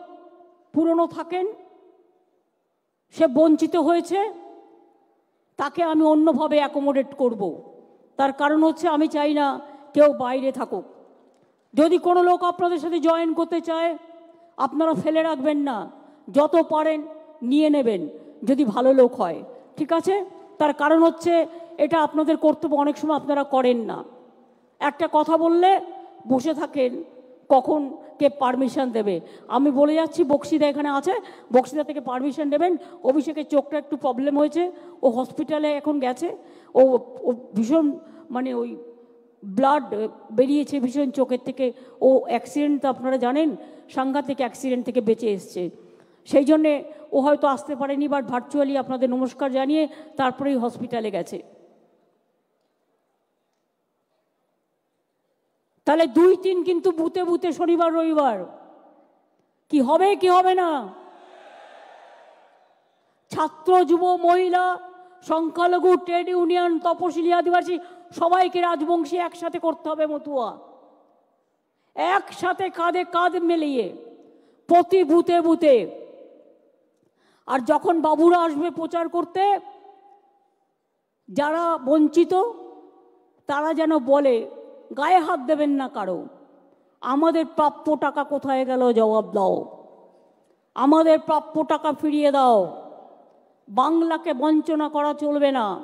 পুরনো থাকেন, সে বঞ্চিত হয়েছে, তাকে আমি অন্যভাবে অ্যাকোমোডেট করব। তার কারণ হচ্ছে আমি চাই না কেউ বাইরে থাকুক। যদি কোনো লোক আপনাদের সাথে জয়েন করতে চায়, আপনারা ফেলে রাখবেন না। যত পারেন নিয়ে নেবেন, যদি ভালো লোক হয়। ঠিক আছে? তার কারণ হচ্ছে এটা আপনাদের কর্তব্য, অনেক সময় আপনারা করেন না। একটা কথা বললে বসে থাকেন, কখন কে পারমিশন দেবে। আমি বলে যাচ্ছি, বক্সিদা এখানে আছে, বক্সিদা থেকে পারমিশন দেবেন অভিষেকের চোখটা একটু প্রবলেম হয়েছে, ও হসপিটালে এখন গেছে। ও ভীষণ মানে ওই ব্লাড বেরিয়েছে ভীষণ চোখের থেকে। ও অ্যাক্সিডেন্ট তো আপনারা জানেন, সাংঘাতিক অ্যাক্সিডেন্ট থেকে বেঁচে এসছে। সেই জন্যে ও হয়তো আসতে পারেনি বাট ভার্চুয়ালি আপনাদের নমস্কার জানিয়ে তারপরেই হসপিটালে গেছে। তাহলে দুই তিন কিন্তু বুতে বুতে শনিবার, রবিবার। কি হবে কি হবে না? ছাত্র, যুব, মহিলা, সংখ্যালঘু, ট্রেড ইউনিয়ন, তপশিলি, আদিবাসী, সবাইকে রাজবংশী একসাথে করতে হবে মতুয়া। একসাথে কাঁধে কাঁধ মেলিয়ে, প্রতি বুথে বুথে আর যখন বাবুরা আসবে প্রচার করতে, যারা বঞ্চিত, তারা যেন বলে, গায়ে হাত দেবেন না কারও। আমাদের প্রাপ্য টাকা কোথায় গেল জবাব দাও। আমাদের প্রাপ্য টাকা ফিরিয়ে দাও। বাংলাকে বঞ্চনা করা চলবে না।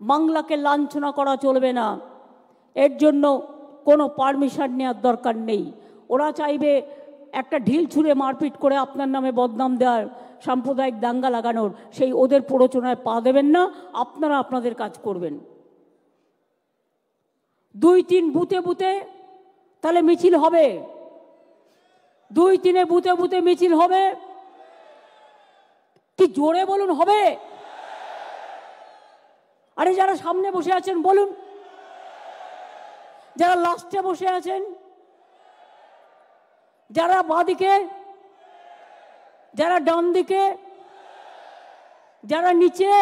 বাংলাকে লাঞ্ছনা করা চলবে না। এর জন্য কোনো পারমিশন নেওয়ার দরকার নেই। ওরা চাইবে একটা ঢিল ছুঁড়ে মারপিট করে আপনার নামে বদনাম দেওয়ার সাম্প্রদায়িক দাঙ্গা লাগানোর, সেই ওদের প্ররোচনায় পা দেবেন না, আপনারা আপনাদের কাজ করবেন। দুই তিন বুথে বুতে তাহলে মিছিল হবে। দুই তিনে বুথে বুতে মিছিল হবে। কি জোরে বলুন, হবে? আরে যারা সামনে বসে আছেন, বলুন। যারা লাস্টে বসে আছেন, যারা বাঁদিকে যারা ডান দিকে, যারা নিচে,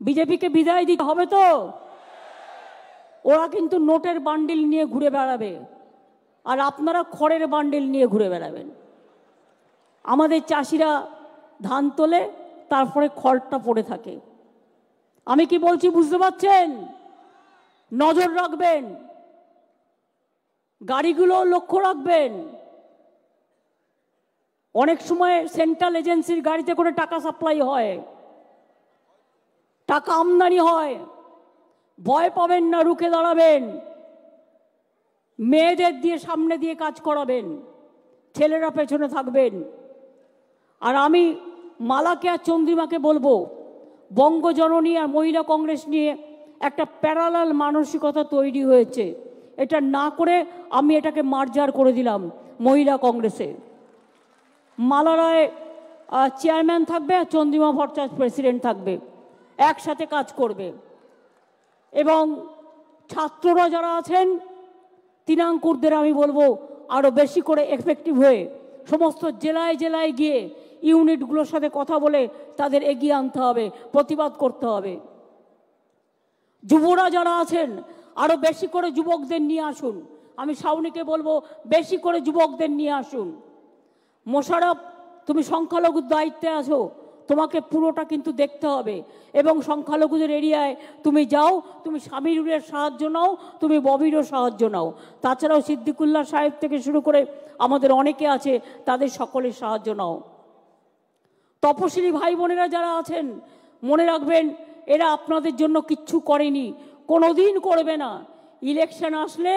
বিজেপিকে বিদায় দিতে হবে তো? ওরা কিন্তু নোটের বান্ডিল নিয়ে ঘুরে বেড়াবে। আর আপনারা খড়ের বান্ডিল নিয়ে ঘুরে বেড়াবেন। আমাদের চাষিরা ধান তোলে, তারপরে খড়টা পড়ে থাকে। আমি কি বলছি বুঝতে পারছেন? নজর রাখবেন। গাড়িগুলো লক্ষ্য রাখবেন। অনেক সময় সেন্ট্রাল এজেন্সির গাড়িতে করে টাকা সাপ্লাই হয়। টাকা আমদানি হয়। ভয় পাবেন না, রুখে দাঁড়াবেন। মেয়েদের দিয়ে সামনে দিয়ে কাজ করাবেন। ছেলেরা পেছনে থাকবেন। আর আমি মালাকে আর চন্দ্রিমাকে বলব, বঙ্গজননী আর মহিলা কংগ্রেস নিয়ে একটা প্যারালাল মানসিকতা তৈরি হয়েছে। এটা না করে আমি এটাকে মার্জার করে দিলাম মহিলা কংগ্রেসে। মালা রায় চেয়ারম্যান থাকবে আর চন্দ্রিমা ভট্টাচার্য প্রেসিডেন্ট থাকবে, একসাথে কাজ করবে। এবং ছাত্ররা যারা আছেন, তিনাঙ্কুরদের আমি বলব আরও বেশি করে এফেক্টিভ হয়ে সমস্ত জেলায় জেলায় গিয়ে ইউনিটগুলোর সাথে কথা বলে তাদের এগিয়ে আনতে হবে, প্রতিবাদ করতে হবে। যুবরা যারা আছেন আরও বেশি করে যুবকদের নিয়ে আসুন। আমি সাউনিকে বলব, বেশি করে যুবকদের নিয়ে আসুন। মোশারফ, তুমি সংখ্যালঘুর দায়িত্বে আছো, তোমাকে পুরোটা কিন্তু দেখতে হবে। এবং সংখ্যালঘুদের এরিয়ায় তুমি যাও, তুমি স্বামীরুরের সাহায্য নাও, তুমি ববিরও সাহায্য নাও। তাছাড়াও সিদ্দিকুল্লাহ সাহেব থেকে শুরু করে আমাদের অনেকে আছে, তাদের সকলের সাহায্য নাও। তপশিলি ভাই বোনেরা যারা আছেন, মনে রাখবেন, এরা আপনাদের জন্য কিচ্ছু করেনি, কোনোদিন করবে না। ইলেকশন আসলে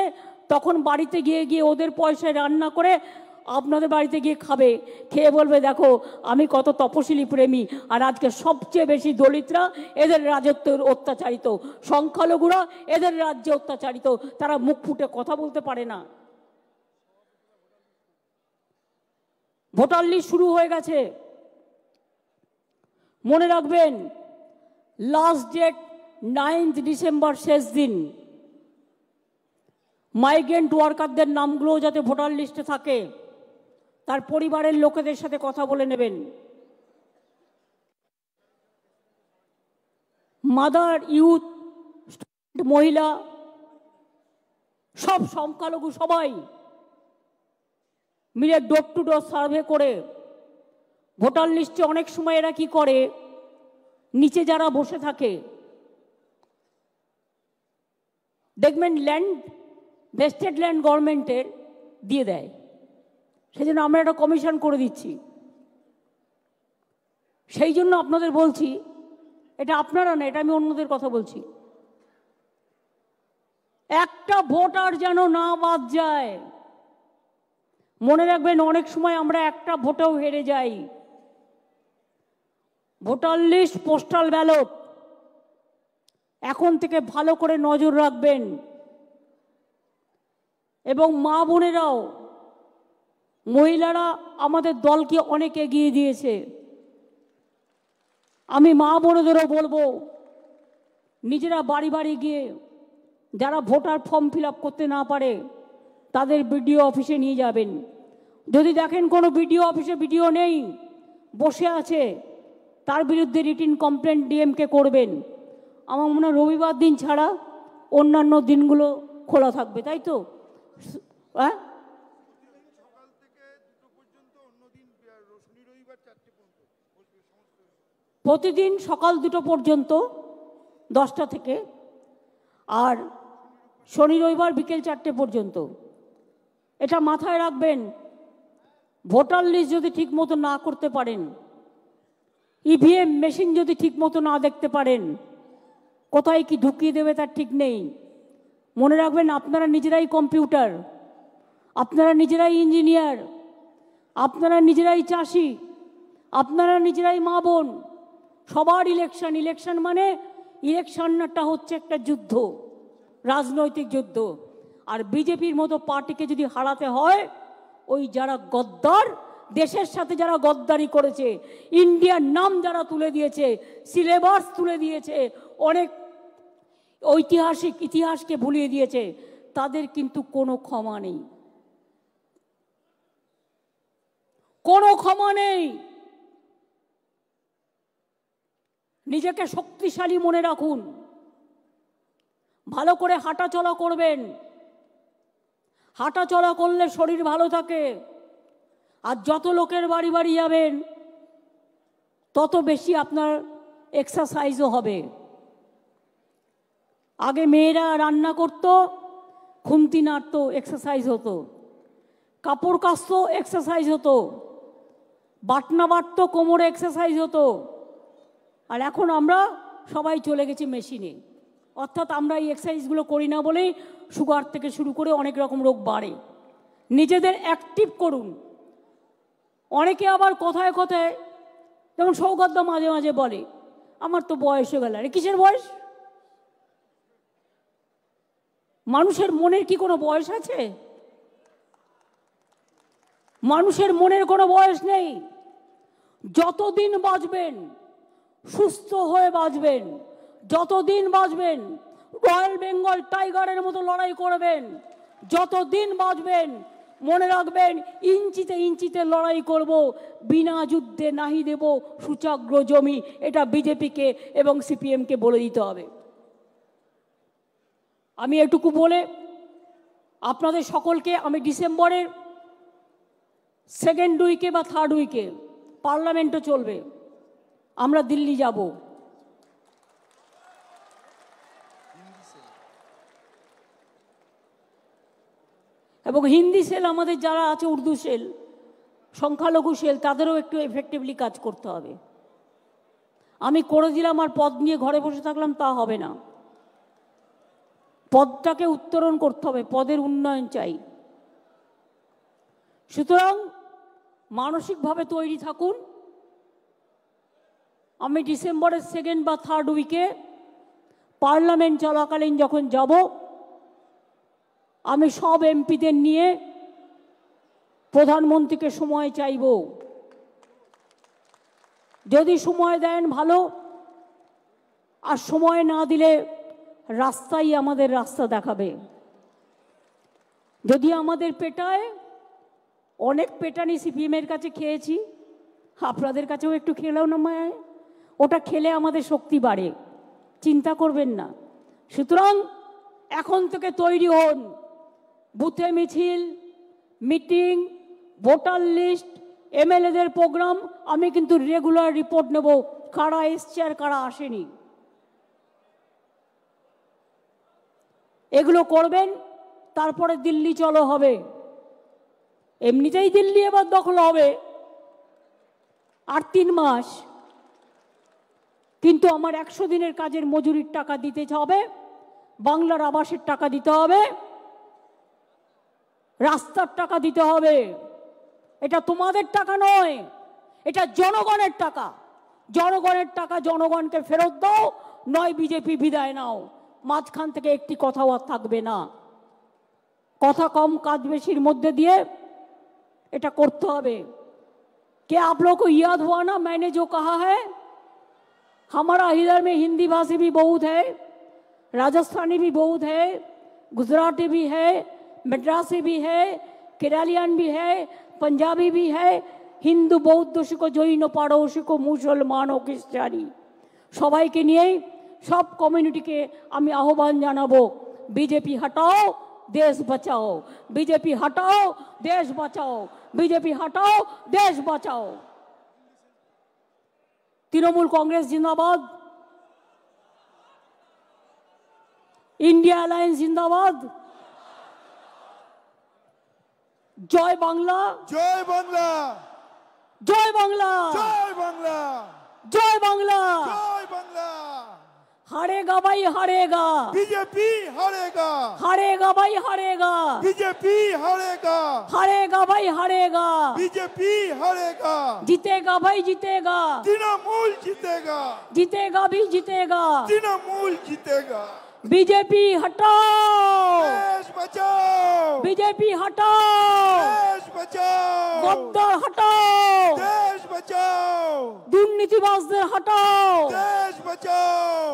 তখন বাড়িতে গিয়ে গিয়ে ওদের পয়সায় রান্না করে আপনাদের বাড়িতে গিয়ে খাবে, খেয়ে বলবে, দেখো, আমি কত তপশিলি প্রেমী, আর আজকে সবচেয়ে বেশি দলিতরা এদের রাজত্বের অত্যাচারিত, সংখ্যালঘুরা এদের রাজ্যে অত্যাচারিত, তারা মুখ ফুটে কথা বলতে পারে না। ভোটার লিস্ট শুরু হয়ে গেছে। মনে রাখবেন লাস্ট ডেট নাইন্থ ডিসেম্বর শেষ দিন। মাইগ্রেন্ট ওয়ার্কারদের নামগুলোও যাতে ভোটার লিস্টে থাকে। তার পরিবারের লোকেদের সাথে কথা বলে নেবেন। মাদার ইউথ, মহিলা, সব সংখ্যালঘু সবাই মিলে ডোর টু ডোর সার্ভে করে ভোটার লিস্টে অনেক সময় এরা কি করে? নিচে যারা বসে থাকে, দেখবেন ল্যান্ড ভেস্টেড ল্যান্ড গভর্নমেন্টের দিয়ে দেয়। সেই জন্য আমরা একটা কমিশন করে দিচ্ছি। সেই জন্য আপনাদের বলছি, এটা আপনারা না, এটা আমি অন্যদের কথা বলছি। একটা ভোটার যেন না বাদ যায়। মনে রাখবেন, অনেক সময় আমরা একটা ভোটেও হেরে যাই। Voter list, postal ballot. এখন থেকে ভালো করে নজর রাখবেন। এবং মা বোনেরাও মহিলারা আমাদের দলকে অনেক এগিয়ে দিয়েছে। আমি মা বোনেদেরও বলব, নিজেরা বাড়ি বাড়ি গিয়ে যারা ভোটার ফর্ম ফিল করতে না পারে, তাদের বিডিও অফিসে নিয়ে যাবেন। যদি দেখেন কোনো বিডিও অফিসে বিডিও নেই, বসে আছে, তার বিরুদ্ধে রিটিন কমপ্লেন ডিএমকে করবেন। আমার মনে হয় রবিবার দিন ছাড়া অন্যান্য দিনগুলো খোলা থাকবে, তাই তো? হ্যাঁ সকাল থেকে দুটো পর্যন্ত অন্যদিন শনি রবিবার চারটে পর্যন্ত প্রতিদিন সকাল দুটো পর্যন্ত, দশটা থেকে, আর শনি রবিবার বিকেল চারটে পর্যন্ত। এটা মাথায় রাখবেন, ভোটার লিস্ট যদি ঠিক মতো না করতে পারেন ইভিএম মেশিন যদি ঠিক মতো না দেখতে পারেন, কোথায় কি ঢুকিয়ে দেবে তার ঠিক নেই। মনে রাখবেন, আপনারা নিজেরাই কম্পিউটার, আপনারা নিজেরাই ইঞ্জিনিয়ার আপনারা নিজেরাই চাষি, আপনারা নিজেরাই মা বোন। সবার ইলেকশন ইলেকশন মানে ইলেকশনটা হচ্ছে একটা যুদ্ধ, রাজনৈতিক যুদ্ধ। আর বিজেপির মতো পার্টিকে যদি হারাতে হয়, ওই যারা গদ্দার, দেশের সাথে যারা গদ্দারি করেছে, ইন্ডিয়ার নাম যারা তুলে দিয়েছে সিলেবাস তুলে দিয়েছে, অনেক ঐতিহাসিক ইতিহাসকে ভুলিয়ে দিয়েছে, তাদের কিন্তু কোনো ক্ষমা নেই। কোনো ক্ষমা নেই। নিজেকে শক্তিশালী মনে রাখুন। ভালো করে হাঁটাচলা করবেন। হাঁটাচলা করলে শরীর ভালো থাকে। আর যত লোকের বাড়ি বাড়ি যাবেন, তত বেশি আপনার এক্সারসাইজও হবে। আগে মেয়েরা রান্না করতো, খুন্তি নাড়তো এক্সারসাইজ হতো। কাপড় কাচতো এক্সারসাইজ হতো। বাটনা বাটতো কোমরে এক্সারসাইজ হতো। আর এখন আমরা সবাই চলে গেছি মেশিনে অর্থাৎ আমরা এই এক্সারসাইজগুলো করি না বলেই সুগার থেকে শুরু করে অনেক রকম রোগ বাড়ে। নিজেদের অ্যাক্টিভ করুন। অনেকে আবার কথায় কথায়, যেমন সৌগত মাঝে মাঝে বলে, আমার তো বয়স হয়ে গেল। আরে কিসের বয়স? মানুষের মনের কি কোনো বয়স আছে? মানুষের মনের কোনো বয়স নেই। যতদিন বাঁচবেন, সুস্থ হয়ে বাঁচবেন, যতদিন বাঁচবেন, রয়্যাল বেঙ্গল টাইগারের মতো লড়াই করবেন, যতদিন বাঁচবেন, মনে রাখবেন, ইঞ্চিতে ইঞ্চিতে লড়াই করব, বিনা যুদ্ধে নাহি দেব সুচাগ্র জমি, এটা বিজেপিকে এবং সিপিএমকে বলে দিতে হবে। আমি এটুকু বলে, আপনাদের সকলকে আমি ডিসেম্বরের সেকেন্ড উইকে বা থার্ড উইকে পার্লামেন্টও চলবে। আমরা দিল্লি যাব। এবং হিন্দি সেল আমাদের যারা আছে, উর্দু সেল, সংখ্যালঘু সেল, তাদেরও একটু এফেক্টিভলি কাজ করতে হবে। আমি করে দিলাম আর পদ নিয়ে ঘরে বসে থাকলাম, তা হবে না। পদটাকে উত্তরণ করতে হবে, পদের উন্নয়ন চাই। সুতরাং মানসিকভাবে তৈরি থাকুন। আমি ডিসেম্বরের সেকেন্ড বা থার্ড উইকে পার্লামেন্ট চলাকালীন যখন যাব, আমি সব এমপিদের নিয়ে প্রধানমন্ত্রীকে সময় চাইব। যদি সময় দেন ভালো, আর সময় না দিলে রাস্তাই আমাদের রাস্তা দেখাবে। যদি আমাদের পেটায় অনেক পেটানি সিপিএমের কাছে খেয়েছি। আপনাদের কাছেও একটু খেলেও না মায় ওটা খেলে আমাদের শক্তি বাড়ে। চিন্তা করবেন না। সুতরাং এখন থেকে তৈরি হন। বুথে মিছিল, মিটিং, ভোটার লিস্ট, এমএলএদের প্রোগ্রাম। আমি কিন্তু রেগুলার রিপোর্ট নেব। কারা এসছে আর কারা আসেনি। এগুলো করবেন, তারপরে দিল্লি চলো হবে। এমনিতেই দিল্লি এবার দখল হবে। আর তিন মাস। কিন্তু আমার একশো দিনের কাজের মজুরির টাকা দিতে হবে, বাংলার আবাসের টাকা দিতে হবে, রাস্তার টাকা দিতে হবে। এটা তোমাদের টাকা নয়, এটা জনগণের টাকা। জনগণের টাকা জনগণকে ফেরত দাও, নয় বিজেপি বিদায় নাও। মাঝখান থেকে একটি কথাও আর থাকবে না। কথা কম, কাজ বেশির মধ্যে দিয়ে এটা করতে হবে কে आप लोग को याद हुआ ना मैंने जो कहा है हमारा इधर में हिंदी भाषी भी बहुत है राजस्थानी भी बहुत है गुजराती भी है मद्रासी भी है केरलियन भी है पंजाबी भी है হিন্দু বৌদ্ধ শিখ জৈন পারসিক মুসলমান ও খ্রিস্টানি সবাইকে নিয়েই সব কমিউনিটিকে আমি আহ্বান জানাবো বিজেপি হটাও দেশ বাঁচাও বিজেপি হটাও দেশ বাঁচাও বিজেপি হটাও দেশ বাঁচাও তৃণমূল কংগ্রেস জিন্দাবাদ ইন্ডিয়া অ্যালায়েন্স জিন্দাবাদ জয় বাংলা জয় বাংলা জয় বাংলা জয় বাংলা জয় বাংলা জয় বাংলা हरेगा भाई हरेगा। बीजेपी हरेगा। हरेगा भाई हरेगा। बीजेपी हरेगा। हरेगा भाई हरेगा। बीजेपी हरेगा। जीतेगा भाई जीतेगा। तृणमूल जीतेगा। जीतेगा भी जीतेगा। तृणमूल जीतेगा। বিজেপি হটো দেশ বিজেপি হটো দেশ বাঁচাও! গদ্দার দেশ দুর্নীতিবাজদের হটো দেশ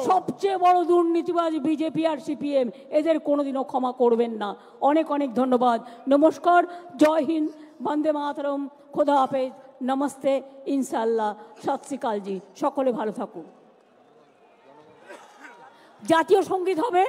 সবচেয়ে বড় দুর্নীতিবাজ বিজেপি আর সিপিএম এদের কোনোদিনও ক্ষমা করবেন না। অনেক অনেক ধন্যবাদ। নমস্কার জয় হিন্দ বন্দে মাতরম খোদা হাফেজ নমস্তে ইনশাল্লাহ সত শ্রীকালজি সকলে ভালো থাকুন। জাতীয় সংগীত হবে।